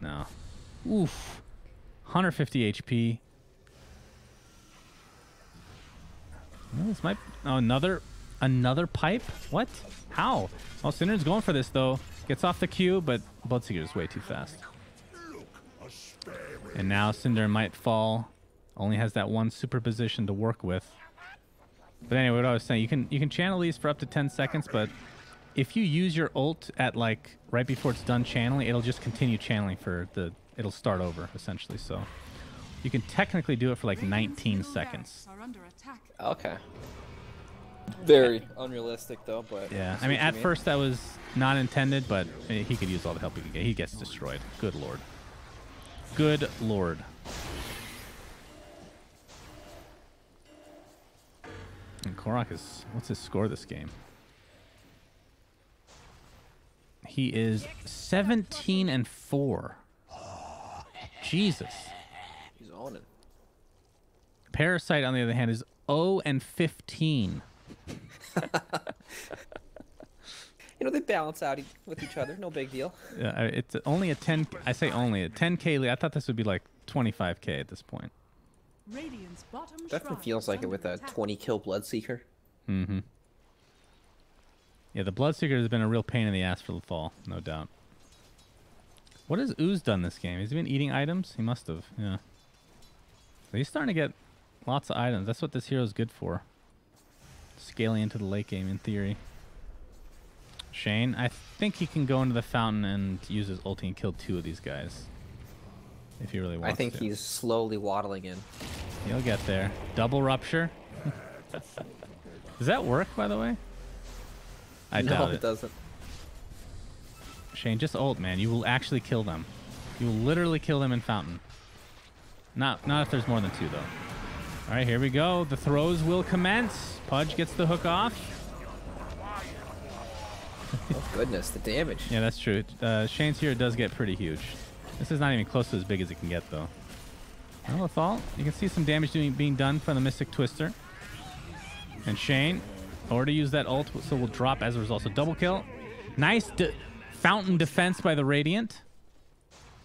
No. Oof. 150 HP. This might... Oh, another... Another pipe? What? How? Oh, Synderen's going for this, though. Gets off the queue, but Bloodseeker is way too fast. And now Cinder might fall. Only has that one superposition to work with. But anyway, what I was saying, you can you can channel these for up to 10 seconds, but if you use your ult at like right before it's done channeling, it'll just continue channeling for the it'll start over essentially. So you can technically do it for like 19 seconds. barracks Are under attack. Okay. Very unrealistic though, but Yeah, I mean at first that was not intended, but he could use all the help he can get. He gets destroyed. Good lord. Good lord. And Korok is what's his score this game? He is 17 and 4. Jesus. he's on it. Parasite on the other hand is 0 and 15. You know they balance out e- with each other. No big deal. Yeah, I- it's only a 10 I say only a 10k lead. I thought this would be like 25k at this point. Radiant's bottom Definitely shrine feels is like it under with a attack. 20 kill Bloodseeker. Mm-hmm. Yeah, the Bloodseeker has been a real pain in the ass for the fall, no doubt. What has Ooze done this game? Has he been eating items? He must have, yeah. So he's starting to get lots of items. That's what this hero is good for. Scaling into the late game, in theory. Shane, I think he can go into the fountain and use his ulti and kill two of these guys. If he really wants I think to. he's slowly waddling in. He'll get there. Double rupture. Does that work, by the way? I no, doubt it it. doesn't. Shane, just ult, man. You will actually kill them. You will literally kill them in fountain. Not, not if there's more than two, though. All right, here we go. The throws will commence. Pudge gets the hook off. Oh goodness, the damage. Yeah, that's true. Uh, Shane's here does get pretty huge. This is not even close to as big as it can get, though. Well, La'thaal, you can see some damage doing, being done from the Mystic Twister. And Shane already used that ult, so we'll drop as a result. So double kill. Nice de- fountain defense by the Radiant.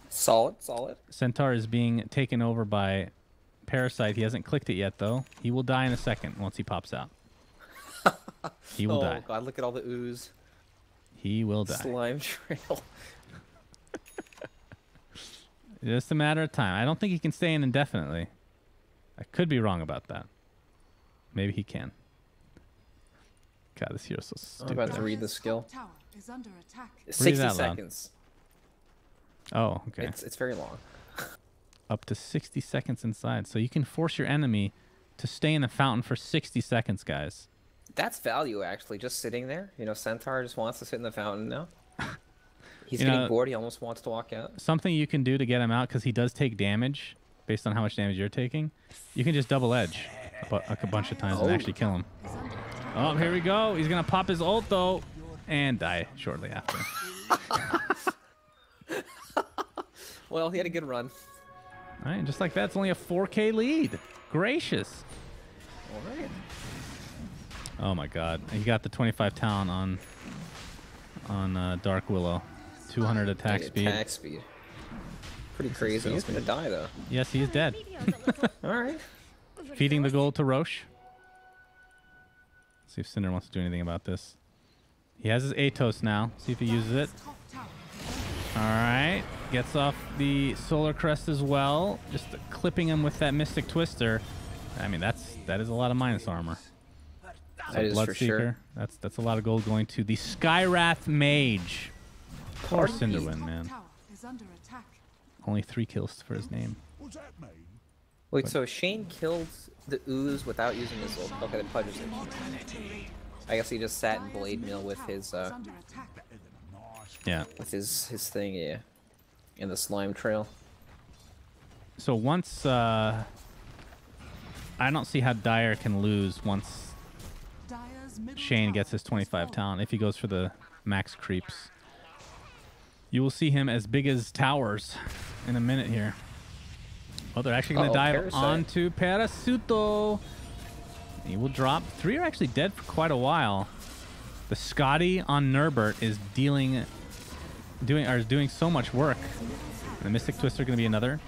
Solid, solid. Centaur is being taken over by Parasite. He hasn't clicked it yet, though. He will die in a second once he pops out. He will oh die. Oh, God, look at all the ooze. He will die. Slime trail. Just a matter of time. I don't think he can stay in indefinitely. I could be wrong about that. Maybe he can. God, this hero's so stupid. I'm stupid. about to read the skill. top tower is under attack. 60 that loud. seconds. Oh, okay. It's it's very long. Up to 60 seconds inside. So you can force your enemy to stay in the fountain for 60 seconds, guys. That's value actually, just sitting there. You know, Centaur just wants to sit in the fountain now. He's You getting know- bored. He almost wants to walk out. Something you can do to get him out, because he does take damage based on how much damage you're taking. You can just double edge a, bu- a bunch of times and Oh. actually kill him. Is under attack. Oh, here we go. He's going to pop his ult, though, and die shortly after. Well, he had a good run. All right, just like that, it's only a 4K lead. Gracious. All right. Oh my God, he got the 25 talent on on uh, Dark Willow, 200 attack speed. Attack speed. Pretty crazy. He's gonna die though. Yes, he is dead. All right. Feeding the gold to Roche. See if Cinder wants to do anything about this. He has his Atos now. See if he uses it. Dire's top tower All right, gets off the Solar Crest as well. Just clipping him with that Mystic Twister. I mean, that's that is a lot of minus armor. That is for sure. That's that's a lot of gold going to the Skywrath Mage. Poor Pardon? Cinderwind, top man. tower is under attack. Only three kills for his name. What's that? Wait, so Shane killed the ooze without using his ult. Okay, the pudge is it. I guess he just sat in blade mail with his uh under attack. Yeah. with his his thing, yeah. In the slime trail. So once uh, I don't see how Dire can lose once Shane gets his 25 fallen. talent if he goes for the max creeps. You will see him as big as towers in a minute here. Oh, they're actually going to Uh-oh, dive Parasite. onto Parasite. He will drop. Three are actually dead for quite a while. The Skadi on Nurbert is dealing, doing, is doing so much work. And the Mystic Twister going to be another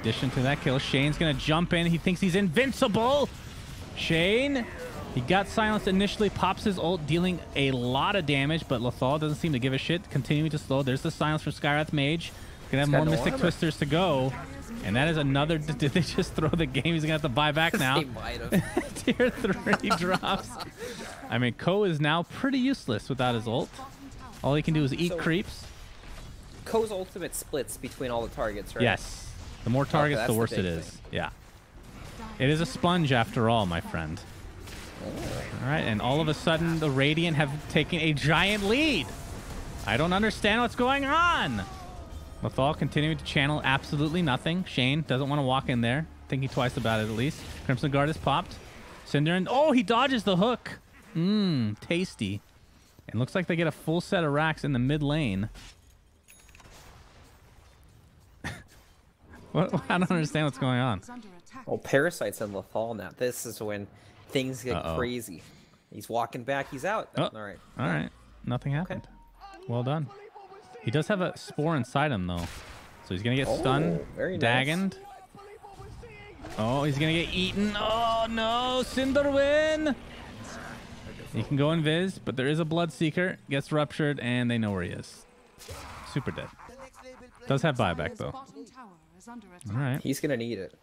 addition to that kill. Shane's going to jump in. He thinks he's invincible. Shane, he got silenced initially, pops his ult, dealing a lot of damage, but La'thaal doesn't seem to give a shit, continuing to slow. There's the silence from Skywrath Mage. Gonna have more no Mystic armor. Twisters to go. And that is another. Did they just throw the game? He's gonna have to buy back now. They might have. Tier 3 drops. I mean, Ko is now pretty useless without his ult. All he can do is eat So- creeps. Ko's ultimate splits between all the targets, right? Yes. The more targets, that's the the worse it big is. thing. Yeah. It is a sponge after all, my friend. All right, and all of a sudden, the Radiant have taken a giant lead. I don't understand what's going on. La'thaal continuing to channel absolutely nothing. Shane doesn't want to walk in there. Thinking twice about it at least. Crimson Guard is popped. Cinder and oh, he dodges the hook. Mmm, tasty. And looks like they get a full set of racks in the mid lane. what? I don't understand what's going on. Well, Parasite's in La'thaal now. This is when things get Uh-oh. crazy. He's walking back. He's out. Oh, All right. All right. Nothing happened. Well done. He does have a spore inside him, though. So he's going to get oh, stunned, Oh, very nice. dagged. Oh, he's going to get eaten. Oh, no. Synderen. He can go invis, but there is a Bloodseeker. Gets ruptured, and they know where he is. Super dead. Does have buyback, though. bottom tower is under attack. All right. He's gonna need it.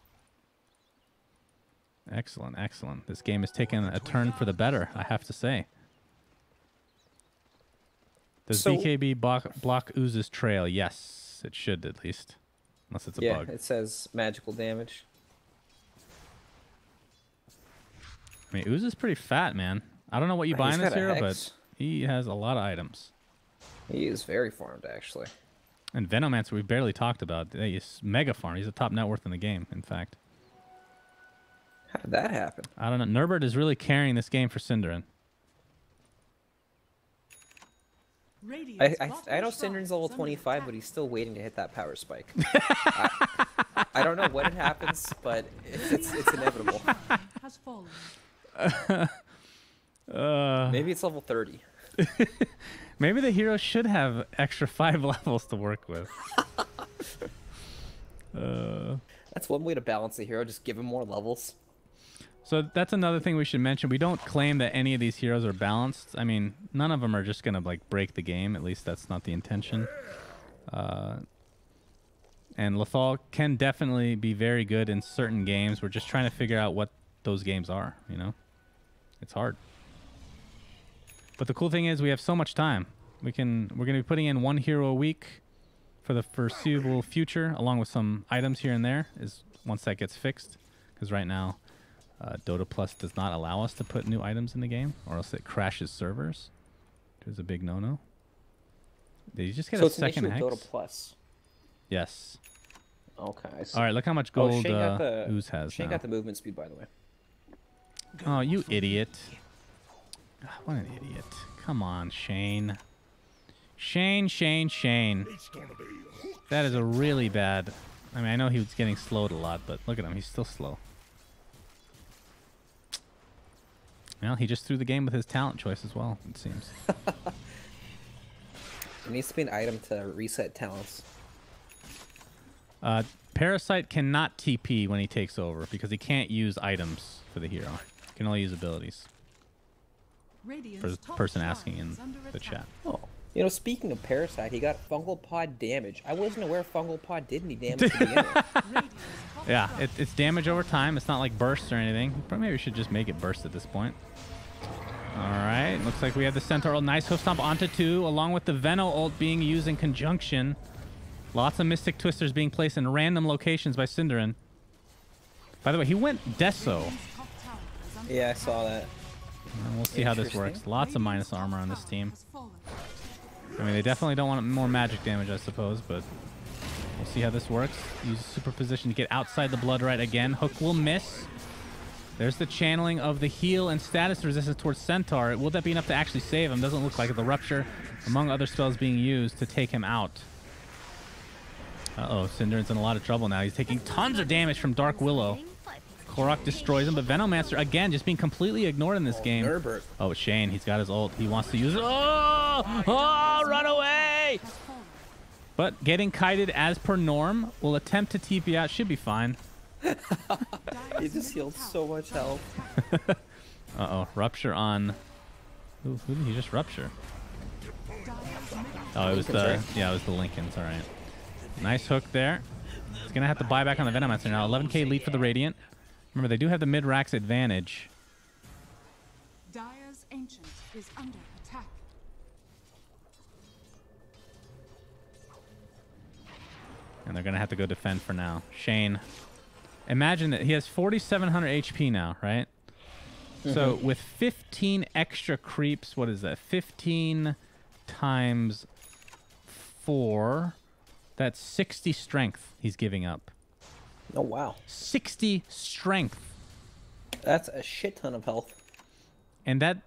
Excellent, excellent. This game is taking a turn for the better, I have to say. Does So- BKB block, block Ooze's trail? Yes, it should at least. Unless it's a yeah, bug. it says magical damage. I mean, Ooze is pretty fat, man. I don't know what you buy in this got hero, but he has a lot of items. He is very farmed, actually. And Venomancer, we barely talked about. He's mega farm. He's the top net worth in the game, in fact. How did that happen? I don't know. Nurbert is really carrying this game for Synderen. I, I, I know tower Synderen's level 25, but he's still waiting to hit that power spike. I, I don't know when it happens, but it's, it's, it's inevitable. Uh, Maybe it's level 30. maybe the hero should have extra five levels to work with. uh, That's one way to balance the hero, just give him more levels. So that's another thing we should mention. We don't claim that any of these heroes are balanced. I mean, none of them are just gonna like break the game. At least that's not the intention. Uh, and La'thaal can definitely be very good in certain games. We're just trying to figure out what those games are. You know, it's hard. But the cool thing is we have so much time. We can we're gonna be putting in one hero a week for the foreseeable future, along with some items here and there. Is once that gets fixed, because right now. Uh, Dota Plus does not allow us to put new items in the game, or else it crashes servers. Which is a big no-no. Did you just get so a it's an issue second with hex? Dota Plus. Yes. Okay. I see. All right. Look how much Oh, gold Shane uh, got the Ooze has Shane now. got the movement speed, by the way. Oh, you idiot! Ah, What an idiot! Come on, Shane. Shane, Shane, Shane. It's gonna be hooked. That is a really bad. I mean, I know he was getting slowed a lot, but look at him. He's still slow. Well, he just threw the game with his talent choice as well. It seems. It needs to be an item to reset talents. Uh, Parasite cannot TP when he takes over because he can't use items for the hero. He can only use abilities. Radiant's For the person asking in the chat. Oh. You know, speaking of Parasite, he got fungal pod damage. I wasn't aware fungal pod did any damage to begin with. Radiant's top Yeah, it, it's damage over time. It's not like bursts or anything. But maybe we should just make it burst at this point. All right, looks like we have the Centaur ult. Nice hoof stomp onto two, along with the Veno ult being used in conjunction. Lots of Mystic Twisters being placed in random locations by Synderen. By the way, he went Deso. Radiant's top tower is under yeah, I saw that. And we'll see how this works. Lots of minus armor on this team. I mean, they definitely don't want more magic damage, I suppose, but we'll see how this works. Use superposition to get outside the blood rite again. Hook will miss. There's the channeling of the heal and status resistance towards Centaur. Will that be enough to actually save him? Doesn't look like it. The Rupture, among other spells being used to take him out. Uh-oh, Synderen's in a lot of trouble now. He's taking tons of damage from Dark Willow. Korok destroys him, but Venomancer, again, just being completely ignored in this oh, game. Herbert. Oh, Shane, he's got his ult. He wants to use it. Oh! Oh, run away! But getting kited as per norm will attempt to TP out. Should be fine. He just healed so much is health. Uh-oh, Rupture on... Who, who did he just Rupture? Oh, it was the... Yeah, it was the Linken's. All right. Nice hook there. He's going to have to buy back on the Venomancer now. 11k lead for the Radiant. Remember, they do have the mid-racks advantage. Dire's ancient is under attack. And they're going to have to go defend for now. Shane. Imagine that he has 4,700 HP now, right? So mm-hmm. with 15 extra creeps, what is that? 15 times 4. That's 60 strength he's giving up. Oh wow, 60 strength. that's a shit ton of health. And that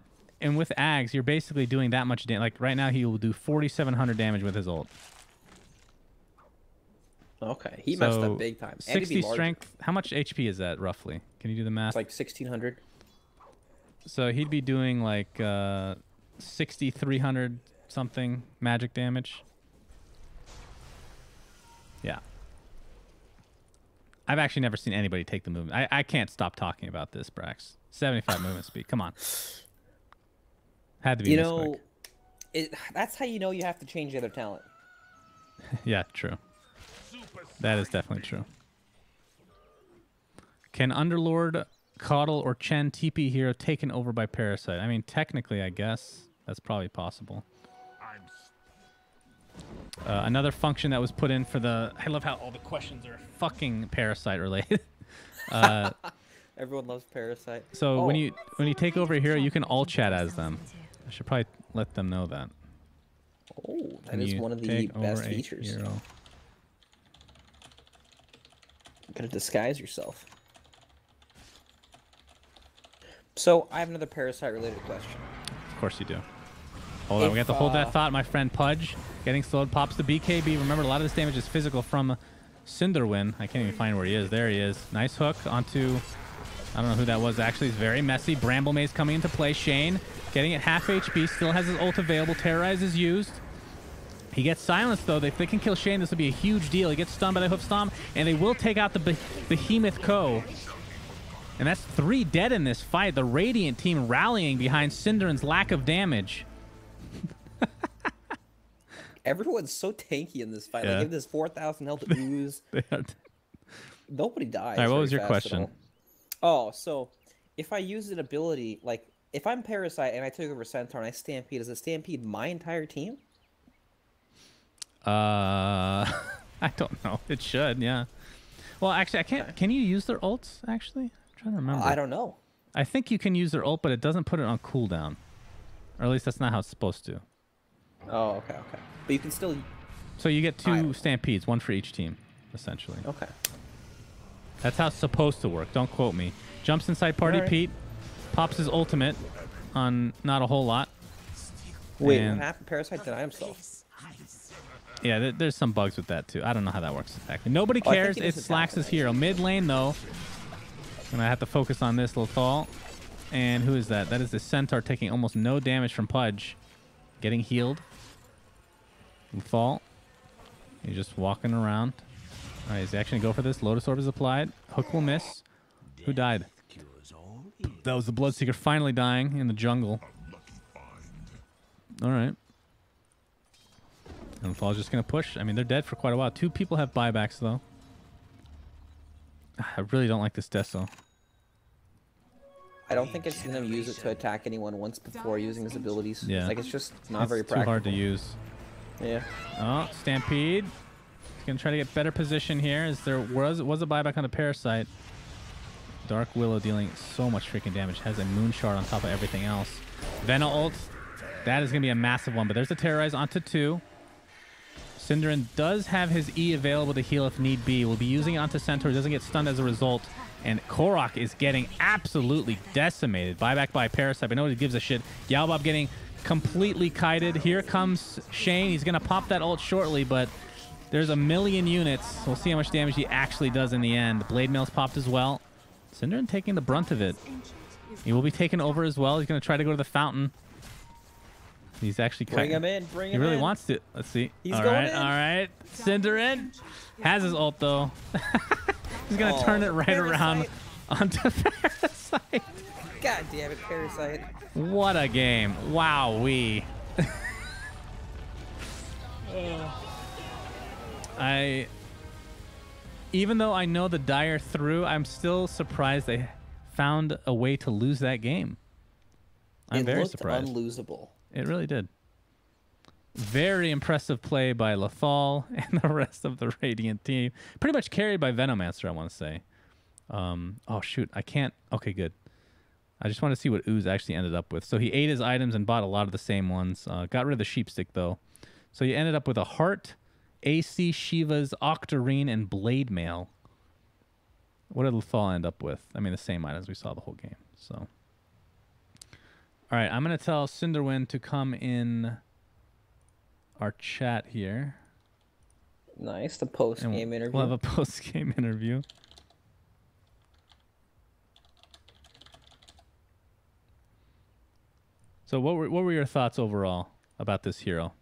and with Ags, you're basically doing that much damage. Like right now he will do 4700 damage with his ult. Okay, he messed up big time. And he'd be 60 strength. How much HP is that roughly? Can you do the math? It's like 1600. So he'd be doing like uh, 6,300 something magic damage. Yeah. I've actually never seen anybody take the movement. I, I can't stop talking about this, Brax. 75 movement speed. Come on. Had to be You know, it, that's how you know you have to change the other talent. Yeah, true. That is definitely true. Can Underlord, Caudle, or Chen TP hero taken over by Parasite? I mean, technically, I guess that's probably possible. Uh, another function that was put in for the. I love how all the questions are fucking Parasite related. uh, Everyone loves Parasite. so when Oh. you when you take over a hero, you can all chat as them. I should probably let them know that. Oh, that Can one of the best features. hero? You gotta disguise yourself. So I have another parasite related question. Of course you do. Hold on, we If, have to hold uh, that thought. My friend Pudge getting slowed. Pops the BKB. Remember, a lot of this damage is physical from Synderen. I can't even find where he is. There he is. Nice hook onto. I don't know who that was. Actually, it's very messy. Bramble Maze coming into play. Shane getting at half HP. Still has his ult available. Terrorize is used. He gets silenced though. If they can kill Shane, this will be a huge deal. He gets stunned by the hoof stomp, and they will take out the Beh- Behemoth Co. And that's three dead in this fight. The Radiant team rallying behind Synderen's lack of damage. Everyone's so tanky in this fight. Yeah. They give this 4,000 health ooze. They Nobody dies. All right, what was your question? Oh, so if I use an ability, like if I'm Parasite and I take over Centaur and I Stampede, does it Stampede my entire team? Uh, I don't know. It should, yeah. Well, actually, I can't. Can you use their ults? Actually, I'm trying to remember. I don't know. I think you can use their ult, but it doesn't put it on cooldown, or at least that's not how it's supposed to. Oh, okay, okay. But you can still. So you get two stampedes, one for each team, essentially. Okay. That's how it's supposed to work. Don't quote me. Jumps inside Party Alright. Pete, pops his ultimate on not a whole lot. Wait, And-? Parasite denied himself. Yeah, th- there's some bugs with that too. I don't know how that works exactly. Nobody Oh, cares. he It's doesn't attack hero. Mid lane though, And I have to focus on this La'thaal. And who is that? That is the Centaur taking almost no damage from Pudge, getting healed. La'thaal, he's just walking around. All right, is he actually gonna go for this? Lotus Orb is applied. Hook will miss. Who died? That was the Bloodseeker finally dying in the jungle. All right. And Fall's just gonna push. I mean, they're dead for quite a while. Two people have buybacks though. Ah, I really don't like this Deso. I don't think it's gonna use it to attack anyone once before using his abilities. Yeah. Like it's just not it's very too hard to use. Yeah. Oh, Stampede. He's gonna try to get better position here. As there was was a buyback on the Parasite. Dark Willow dealing so much freaking damage. Has a Moon Shard on top of everything else. Vena ult. That is gonna be a massive one. But there's a Terrorize onto two. Synderen does have his E available to heal if need be. Will be using it onto Centaur. Doesn't get stunned as a result. And Korok is getting absolutely decimated. Buyback by Parasite, but nobody gives a shit. Yalbob getting completely kited. Here comes Shane. He's going to pop that ult shortly, but there's a million units. We'll see how much damage he actually does in the end. Blade Mail's popped as well. Synderen taking the brunt of it. He will be taken over as well. He's going to try to go to the fountain. He's actually Bring him in. Bring him in. He really in. wants to. Let's see. He's all going right, in. all right. Synderen has his ult though. He's gonna Oh, turn it right around onto Parasite. God damn it, Parasite. What a game! Wow, we. I. Even though I know the Dire through, I'm still surprised they found a way to lose that game. I'm it very looked surprised. unlosable. It really did. Very impressive play by La'thaal and the rest of the Radiant team. Pretty much carried by Venomancer, I want to say. Um, oh, shoot. I can't. Okay, good. I just want to see what Ooze actually ended up with. So he ate his items and bought a lot of the same ones. Uh, got rid of the sheep stick, though. So he ended up with a Heart, AC, Shiva's, Octarine, and Blade Mail. What did La'thaal end up with? I mean, the same items we saw the whole game. So. All right, I'm going to tell Cinderwind to come in our chat here. Nice. The post game interview. We'll have a post game interview. So, what were, what were your thoughts overall about this hero?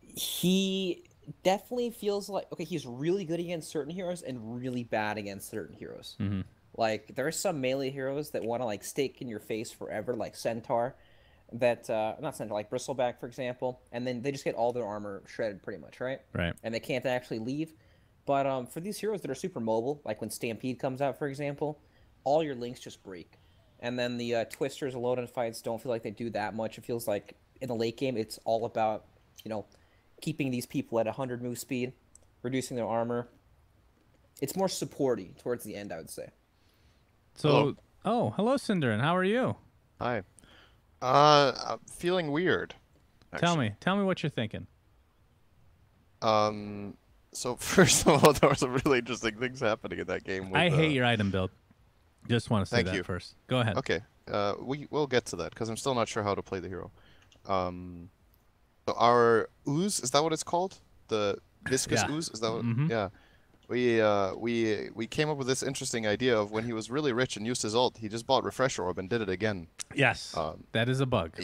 he definitely feels like okay he's really good against certain heroes and really bad against certain heroes Mm-hmm. like there are some melee heroes that want to like stake in your face forever like centaur that uh not centaur like bristleback for example and then they just get all their armor shredded pretty much right Right. and they can't actually leave but um for these heroes that are super mobile like when stampede comes out for example all your links just break and then the uh, twisters alone in fights don't feel like they do that much it feels like in the late game it's all about you know keeping these people at 100 move speed, reducing their armor. It's more supporty towards the end, I would say. So, Hello. oh, hello, Synderen. How are you? Hi. Uh, I'm feeling weird. Tell me. Tell me what you're thinking. Um, so first of all, there were some really interesting things happening in that game. With, I uh, hate your item build. Just want to say Thank that you. first. Go ahead. Okay. Uh, we we'll get to that because I'm still not sure how to play the hero. Um, so our ooze is that what it's called? The viscous Yeah. ooze is that? What, Mhm. Yeah. We uh we we came up with this interesting idea of when he was really rich and used his ult, he just bought refresher orb and did it again. Yes. Um, that is a bug.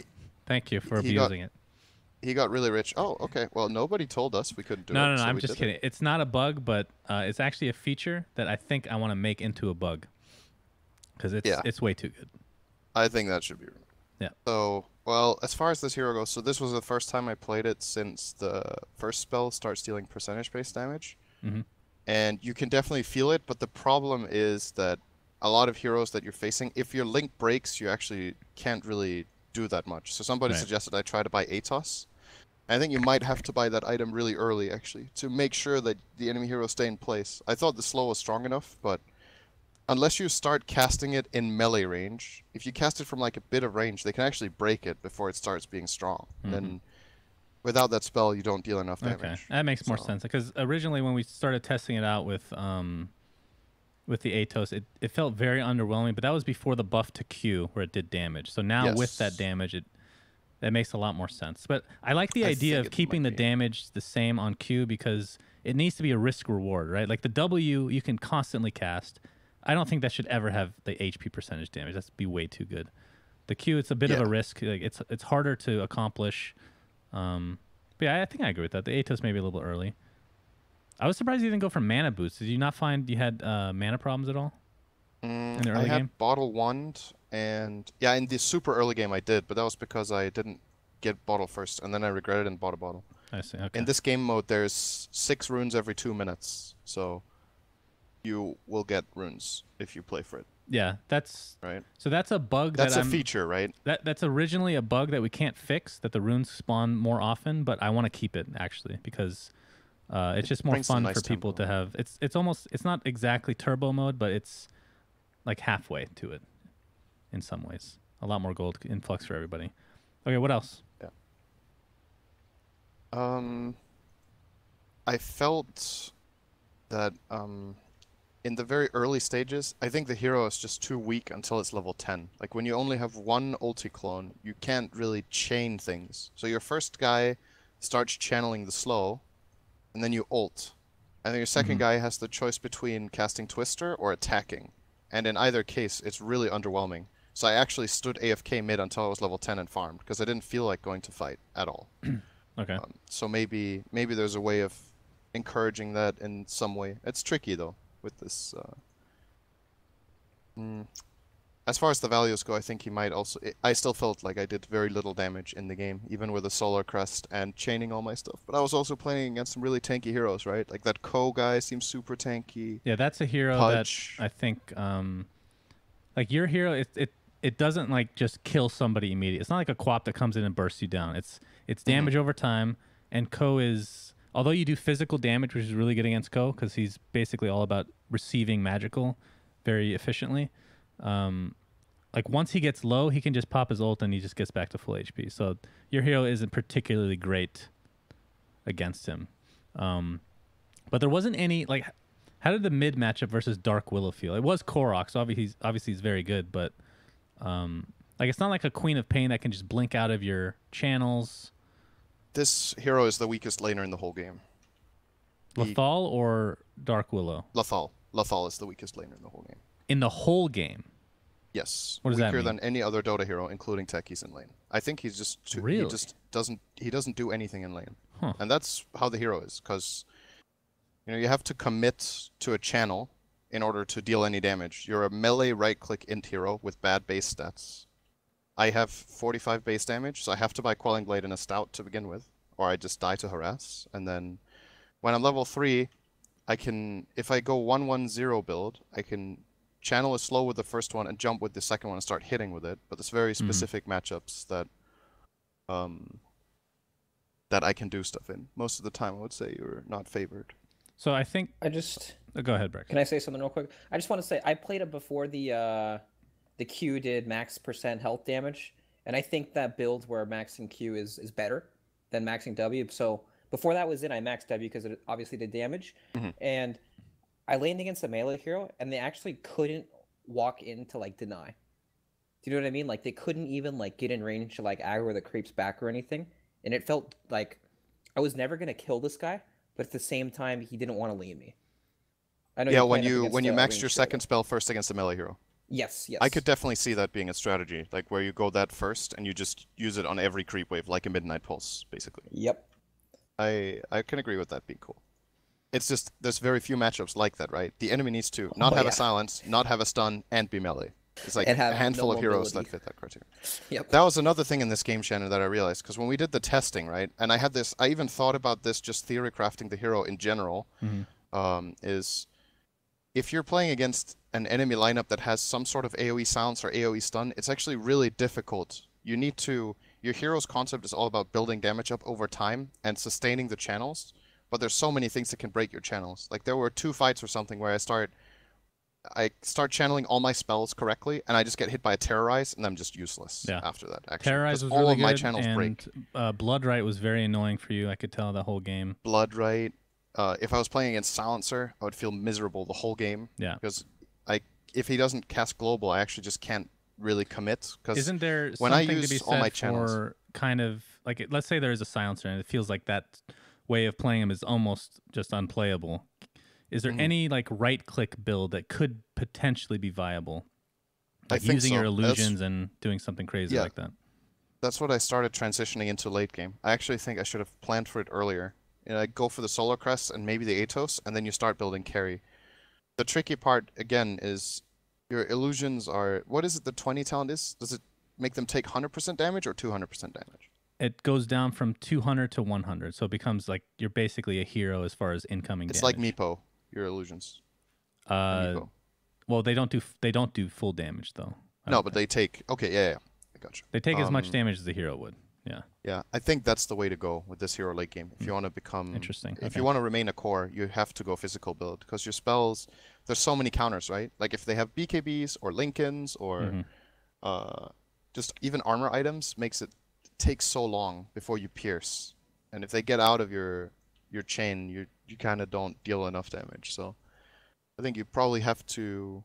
Thank you for he got- abusing it. He got really rich. Oh, okay. Well, nobody told us we couldn't do No, it. no, no. so I'm just did it. kidding. It's not a bug, but uh, it's actually a feature that I think I want to make into a bug because it's Yeah. it's way too good. I think that should be. Yeah. So, well, as far as this hero goes, so this was the first time I played it since the first spell starts dealing percentage-based damage, Mhm. and you can definitely feel it. But the problem is that a lot of heroes that you're facing, if your link breaks, you actually can't really do that much. So somebody Right. suggested I try to buy Atos. I think you might have to buy that item really early, actually, to make sure that the enemy heroes stay in place. I thought the slow was strong enough, but unless you start casting it in melee range, if you cast it from like a bit of range, they can actually break it before it starts being strong. Then without that spell, you don't deal enough damage. Okay, that makes more So- sense because originally when we started testing it out with um with the Atos, it, it felt very underwhelming. But that was before the buff to Q where it did damage. So now with that damage, it that makes a lot more sense. But I like the I idea of keeping the be. damage the same on Q because it needs to be a risk reward, right? Like the W, you can constantly cast. I don't think that should ever have the HP percentage damage. That's be way too good. The Q, it's a bit of a risk. Like it's it's harder to accomplish. Um, but yeah, I think I agree with that. The Atos maybe a little early. I was surprised you didn't go for mana boost. Did you not find you had uh, mana problems at all? Mm, In the early I had game? bottle wand, and yeah, in the super early game I did, but that was because I didn't get bottle first, and then I regretted and bought a bottle. I see. Okay. In this game mode, there's six runes every two minutes, so you will get runes if you play for it, yeah, that's right? so that's a bug That's that a feature, right? That that's originally a bug that we can't fix. That the runes spawn more often, but I want to keep it actually because uh, it's just more fun nice for people tempo. to have. It's it's almost it's not exactly turbo mode, but it's like halfway to it in some ways. A lot more gold influx for everybody. Okay, what else? Yeah. Um, I felt that um, in the very early stages, I think the hero is just too weak until it's level 10. Like when you only have one ulti clone, you can't really chain things. So your first guy starts channeling the slow, and then you ult. And then your 2nd guy has the choice between casting Twister or attacking. And in either case, it's really underwhelming. So I actually stood AFK mid until I was level 10 and farmed, because I didn't feel like going to fight at all. Okay. Um, so maybe maybe there's a way of encouraging that in some way. It's tricky though with this. Uh... Mm. As far as the values go, I think he might also. I- still felt like I did very little damage in the game, even with a solar crest and chaining all my stuff. But I was also playing against some really tanky heroes, right? Like that Ko guy seems super tanky. Yeah, that's a hero Pudge. that I think, um, like your hero, it, it it doesn't like just kill somebody immediately. It's not like a QoP that comes in and bursts you down. It's it's Mm-hmm. damage over time, and Ko is although you do physical damage, which is really good against Ko because he's basically all about receiving magical very efficiently. Um, like once he gets low, he can just pop his ult and he just gets back to full HP. So your hero isn't particularly great against him. Um, but there wasn't any like. How did the mid matchup versus Dark Willow feel? It was Korok, so obviously he's, obviously he's very good, but um, like it's not like a Queen of Pain that can just blink out of your channels. This hero is the weakest laner in the whole game. He- La'thaal or Dark Willow La'thaal. La'thaal is the weakest laner in the whole game. in the whole game. Yes. What does that weaker mean? than any other Dota hero, including techies in lane. I think he's just too, Really? he just doesn't he doesn't do anything in lane, Huh. and that's how the hero is. Because you know you have to commit to a channel in order to deal any damage. You're a melee right-click int hero with bad base stats. I have 45 base damage, so I have to buy Quelling Blade and a Stout to begin with, or I just die to harass. And then when I'm level three, I can if I go one one zero build, I can channel is slow with the first one and jump with the second one and start hitting with it. But there's very specific matchups that um that I can do stuff in. Most of the time, I would say you're not favored. So I think. I just oh, go ahead, Brax. can I say something real quick? I just want to say I played it before the uh, the Q did max percent health damage, and I think that build where maxing Q is is better than maxing W. So before that was in, I maxed W because it obviously did damage, mm-hmm. and I laned against a melee hero, and they actually couldn't walk into like deny. Do you know what I mean? Like they couldn't even like get in range to like aggro the creeps back or anything, and it felt like I was never gonna kill this guy, but at the same time he didn't want to lean me. I know Yeah, when you when you maxed your second spell first against a melee hero. Yes, yes. I could definitely see that being a strategy, like where you go that first and you just use it on every creep wave, like a midnight pulse, basically. Yep. I I can agree with that being cool. It's just there's very few matchups like that, right? The enemy needs to not Oh, have yeah. a silence, not have a stun, and be melee. It's like And have a handful no of heroes that fit that criteria. Yep. That was another thing in this game, Shannon, that I realized because when we did the testing, right, and I had this, I even thought about this just theory crafting the hero in general. Um, is if you're playing against an enemy lineup that has some sort of AOE silence or AOE stun, it's actually really difficult. You need to. Your hero's concept is all about building damage up over time and sustaining the channels. But there's so many things that can break your channels. Like there were two fights or something where I start, I start channeling all my spells correctly, and I just get hit by a terrorize, and I'm just useless Yeah. after that. Actually, Terrorize was all really of my good, channels and break. uh, Blood Rite was very annoying for you. I could tell the whole game. Blood Rite. Uh, if I was playing against Silencer, I would feel miserable the whole game. Yeah. Because I, if he doesn't cast global, I actually just can't really commit. Because Isn't there when I something use to be all my said channels- for kind of like let's say there is a silencer and it feels like that way of playing him is almost just unplayable. Is Mm-hmm. there any like right click build that could potentially be viable? Like using your so. That's- illusions and doing something crazy Yeah. like that. that's what I started transitioning into late game. I actually think I should have planned for it earlier. You know, go for the Solar Crest and maybe the Atos, and then you start building carry. The tricky part again is your illusions are what is it? The twenty talent is? Does it make them take hundred percent damage or two hundred percent damage? It goes down from 200 to 100, so it becomes like you're basically a hero as far as incoming It's damage. like Meepo, your illusions. Uh, Meepo. well, they don't do they don't do full damage though. No, but think. they take. Okay, yeah, yeah, I gotcha. they take as much um, damage as a hero would. Yeah. Yeah, I think that's the way to go with this hero late game. If you want to become Interesting, if okay. you want to remain a core, you have to go physical build because your spells. There's so many counters, right? Like if they have BKBs or Linken's or Mm-hmm. uh, just even armor items, makes it take so long before you pierce. And if they get out of your your chain, you you kind of don't deal enough damage. So I think you probably have to.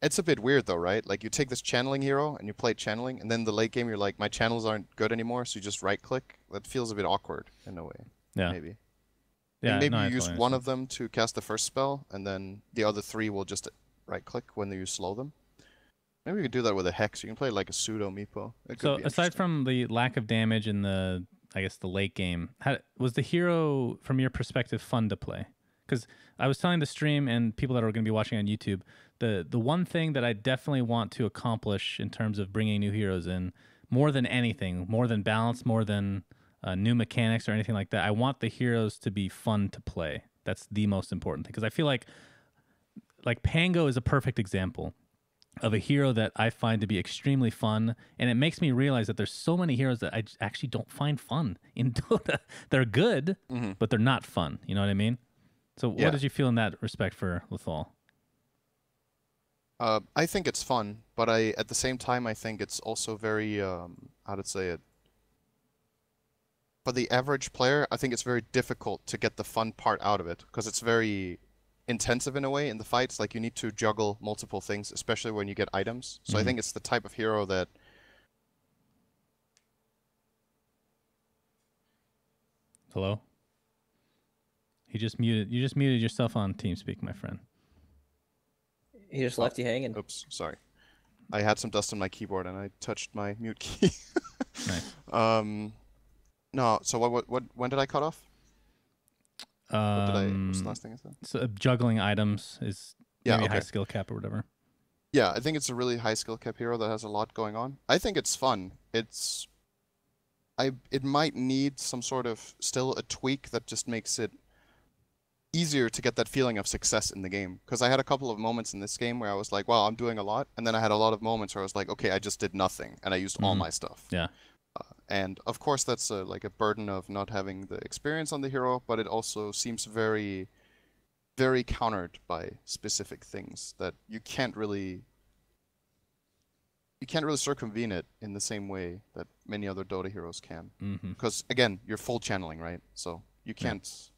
It's a bit weird though, right? Like you take this channeling hero and you play channeling, and then the late game you're like, my channels aren't good anymore, so you just right click. That feels a bit awkward in a way. Yeah. Maybe. Yeah. And maybe no, you use one of them to cast the first spell, and then the other three will just right click when you slow them. Maybe you could do that with a hex. You can play like a pseudo Meepo. So aside from the lack of damage in the, I guess the late game, how, was the hero from your perspective fun to play? Because I was telling the stream and people that are going to be watching on YouTube, the the one thing that I definitely want to accomplish in terms of bringing new heroes in, more than anything, more than balance, more than uh, new mechanics or anything like that, I want the heroes to be fun to play. That's the most important thing because I feel like like Pango is a perfect example of a hero that I find to be extremely fun, and it makes me realize that there's so many heroes that I actually don't find fun in Dota. They're good, but they're not fun. You know what I mean? So, Yeah. what did you feel in that respect for La'thaal? Uh, I think it's fun, but I at the same time I think it's also very um, how to say it. For the average player, I think it's very difficult to get the fun part out of it because it's very intensive in a way in the fights. Like you need to juggle multiple things, especially when you get items. So I Mhm. think it's the type of hero that Hello. He just muted. You just muted yourself on TeamSpeak, my friend. He just left you hanging. Oops, sorry. I had some dust on my keyboard and I touched my mute key. Nice. um, no. So what? What? what when did I cut off? What did I? What's the Um, last thing I said? so, uh, juggling items is Yeah. maybe Okay. high skill cap or whatever. Yeah, I think it's a really high skill cap hero that has a lot going on. I think it's fun. It's I it might need some sort of still a tweak that just makes it easier to get that feeling of success in the game because I had a couple of moments in this game where I was like, "Wow, I'm doing a lot." And then I had a lot of moments where I was like, "Okay, I just did nothing and I used all Mhm. my stuff." Yeah. Uh, and of course that's a, like a burden of not having the experience on the hero, but it also seems very very countered by specific things that you can't really you can't really circumvent it in the same way that many other Dota heroes can. Because again, you're full channeling, right? So you can't. Yeah.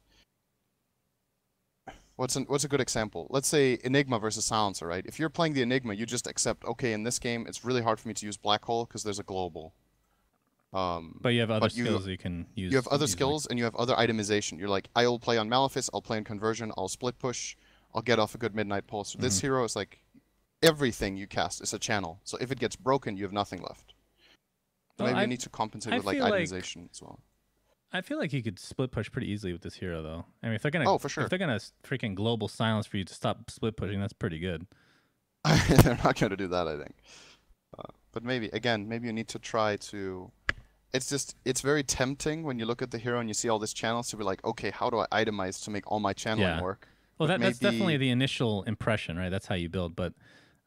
What's an, what's a good example? Let's say Enigma versus Silencer, right? If you're playing the Enigma, you just accept, okay, in this game, it's really hard for me to use Black Hole because there's a global. Um, But you have other you- skills you can use. you have other skills and you have other itemization. You're like, I'll play on Malefice, I'll play on Conversion, I'll split push, I'll get off a good Midnight Pulse. This Mm-hmm. hero is like, everything you cast is a channel. So if it gets broken, you have nothing left. Well, maybe I- you need to compensate I with like feel like- itemization as well. I feel like you could split push pretty easily with this hero, though. I mean, if they're gonna, Oh, for sure. if they're gonna freaking global silence for you to stop split pushing, that's pretty good. They're not going to do that, I think. Uh, but maybe again, maybe you need to try to. It's just it's very tempting when you look at the hero and you see all these channels to be like, okay, how do I itemize to make all my channeling Yeah. work? Well, that, that's definitely the initial impression, right? That's how you build. But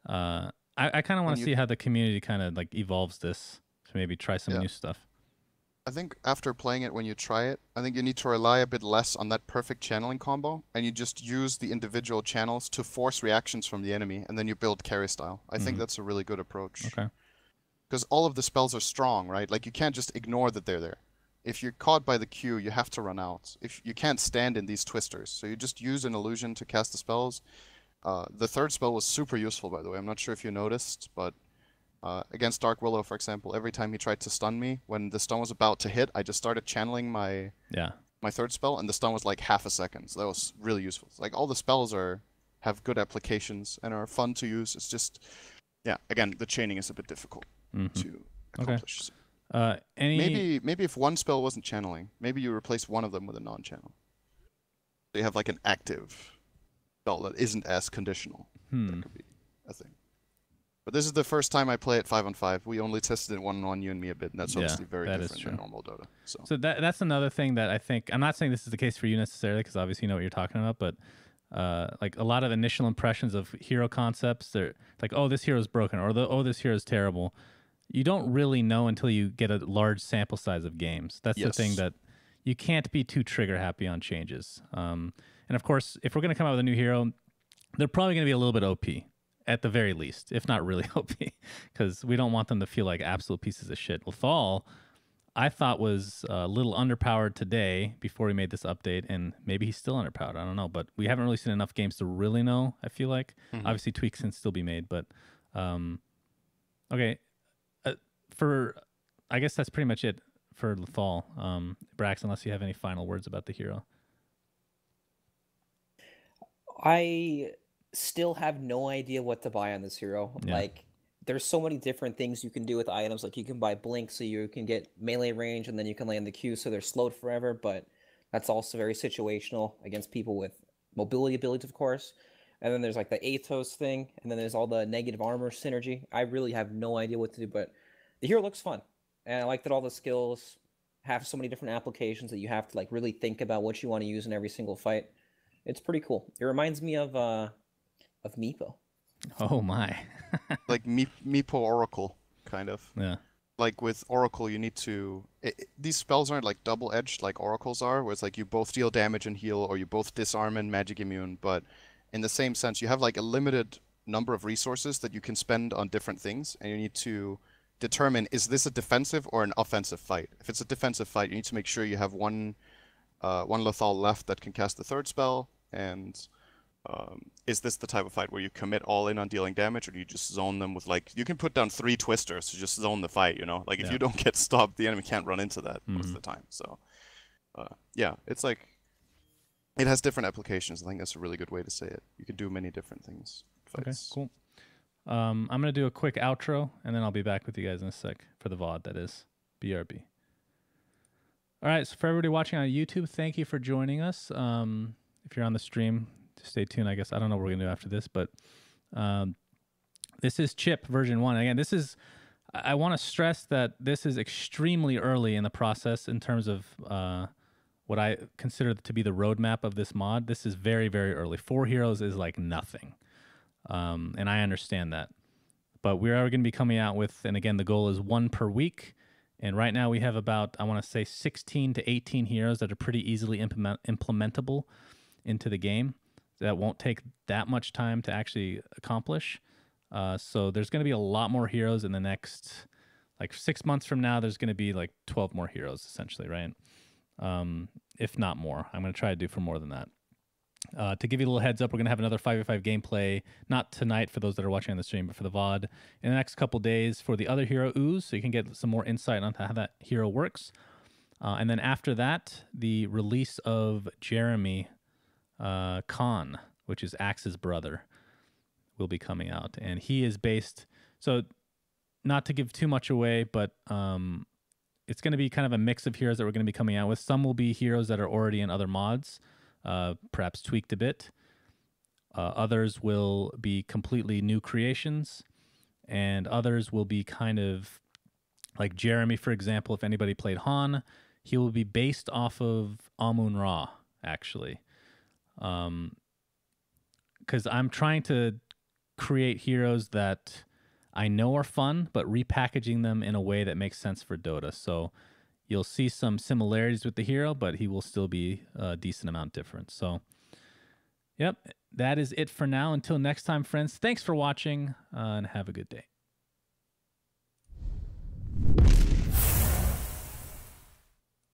uh, I, I kind of want to see how the community kind of like evolves this to maybe try some Yeah. new stuff. I think after playing it, when you try it, I think you need to rely a bit less on that perfect channeling combo, and you just use the individual channels to force reactions from the enemy, and then you build carry style. I think Mhm. that's a really good approach. Okay. Because all of the spells are strong, right? Like you can't just ignore that they're there. If you're caught by the Q, you have to run out. If you can't stand in these twisters, so you just use an illusion to cast the spells. Uh, the third spell was super useful, by the way. I'm not sure if you noticed, but uh, against Dark Willow, for example, every time he tried to stun me, when the stun was about to hit, I just started channeling my Yeah. my third spell, and the stun was like half a second. So that was really useful. Like all the spells are have good applications and are fun to use. It's just, yeah, again, the chaining is a bit difficult hmm to accomplish. Uh, any Maybe maybe if one spell wasn't channeling, maybe you replace one of them with a non-channel. So you have like an active spell that isn't as conditional. hmm. That could be. But this is the first time I play it five on five. We only tested it one on one, you and me a bit, and that's Yeah, obviously very that different than normal Dota. So So that that's another thing that I think I'm not saying this is the case for you necessarily because obviously you know what you're talking about, but uh, like a lot of initial impressions of hero concepts, they're like, oh, this hero is broken, or the, oh, this hero is terrible. You don't really know until you get a large sample size of games. That's the thing that you can't be too trigger happy on changes. Um, and of course, if we're gonna come out with a new hero, they're probably gonna be a little bit OP at the very least, if not really OP, because we don't want them to feel like absolute pieces of shit. La'thaal, I thought was a little underpowered today before we made this update, and maybe he's still underpowered. I don't know, but we haven't really seen enough games to really know. I feel like obviously tweaks can still be made, but um, okay. Uh, for I guess that's pretty much it for La'thaal. Um, Brax, unless you have any final words about the hero. I still have no idea what to buy on this hero. Yeah. Like, there's so many different things you can do with items. Like, you can buy blink so you can get melee range, and then you can land the Q so they're slowed forever. But that's also very situational against people with mobility abilities, of course. And then there's like the Atos thing, and then there's all the negative armor synergy. I really have no idea what to do, but the hero looks fun, and I like that all the skills have so many different applications that you have to like really think about what you want to use in every single fight. It's pretty cool. It reminds me of uh of Meepo. Oh my, like Me- Meepo Oracle, kind of. yeah, Like with Oracle, you need to. i i- these spells aren't like double edged like Oracles are, where it's like you both deal damage and heal, or you both disarm and magic immune. But in the same sense, you have like a limited number of resources that you can spend on different things, and you need to determine is this a defensive or an offensive fight. If it's a defensive fight, you need to make sure you have one uh, one La'thaal left that can cast the third spell, and um, is this the type of fight where you commit all in on dealing damage, or do you just zone them with like you can put down three twisters to just zone the fight? You know, like if Yeah. you don't get stopped, the enemy can't run into that most of Mhm. the time. So, uh, yeah, it's like it has different applications. I think that's a really good way to say it. You can do many different things. okay, cool. Um, I'm gonna do a quick outro, and then I'll be back with you guys in a sec for the VOD. That is BRB. All right, so for everybody watching on YouTube, thank you for joining us. Um, if you're on the stream, stay tuned. I guess I don't know what we're gonna do after this, but um, this is Chip version one. Again, this is. I want to stress that this is extremely early in the process in terms of uh, what I consider to be the roadmap of this mod. This is very, very early. Four heroes is like nothing, um, and I understand that. But we are going to be coming out with, and again, the goal is one per week. And right now we have about, I want to say, 16 to 18 heroes that are pretty easily implement- implementable into the game. That won't take that much time to actually accomplish. Uh, so there's going to be a lot more heroes in the next, like six months from now. There's going to be like 12 more heroes essentially, right? Um, if not more. I'm going to try to do for more than that. Uh, to give you a little heads up, we're going to have another 5v5 gameplay, not tonight for those that are watching on the stream, but for the VOD in the next couple days for the other hero ooze, so you can get some more insight on how that hero works. Uh, and then after that, the release of Jeremy uh, Khan, which is Axe's brother, will be coming out. And he is based, so not to give too much away, but um, it's going to be kind of a mix of heroes that we're going to be coming out with. Some will be heroes that are already in other mods, uh, perhaps tweaked a bit. Uh, others will be completely new creations, and others will be kind of like Jeremy, for example. If anybody played Han, he will be based off of Amun Ra, actually. Um, because I'm trying to create heroes that I know are fun, but repackaging them in a way that makes sense for Dota. So you'll see some similarities with the hero, but he will still be a decent amount different. So, yep, that is it for now. Until next time, friends, thanks for watching uh, and have a good day.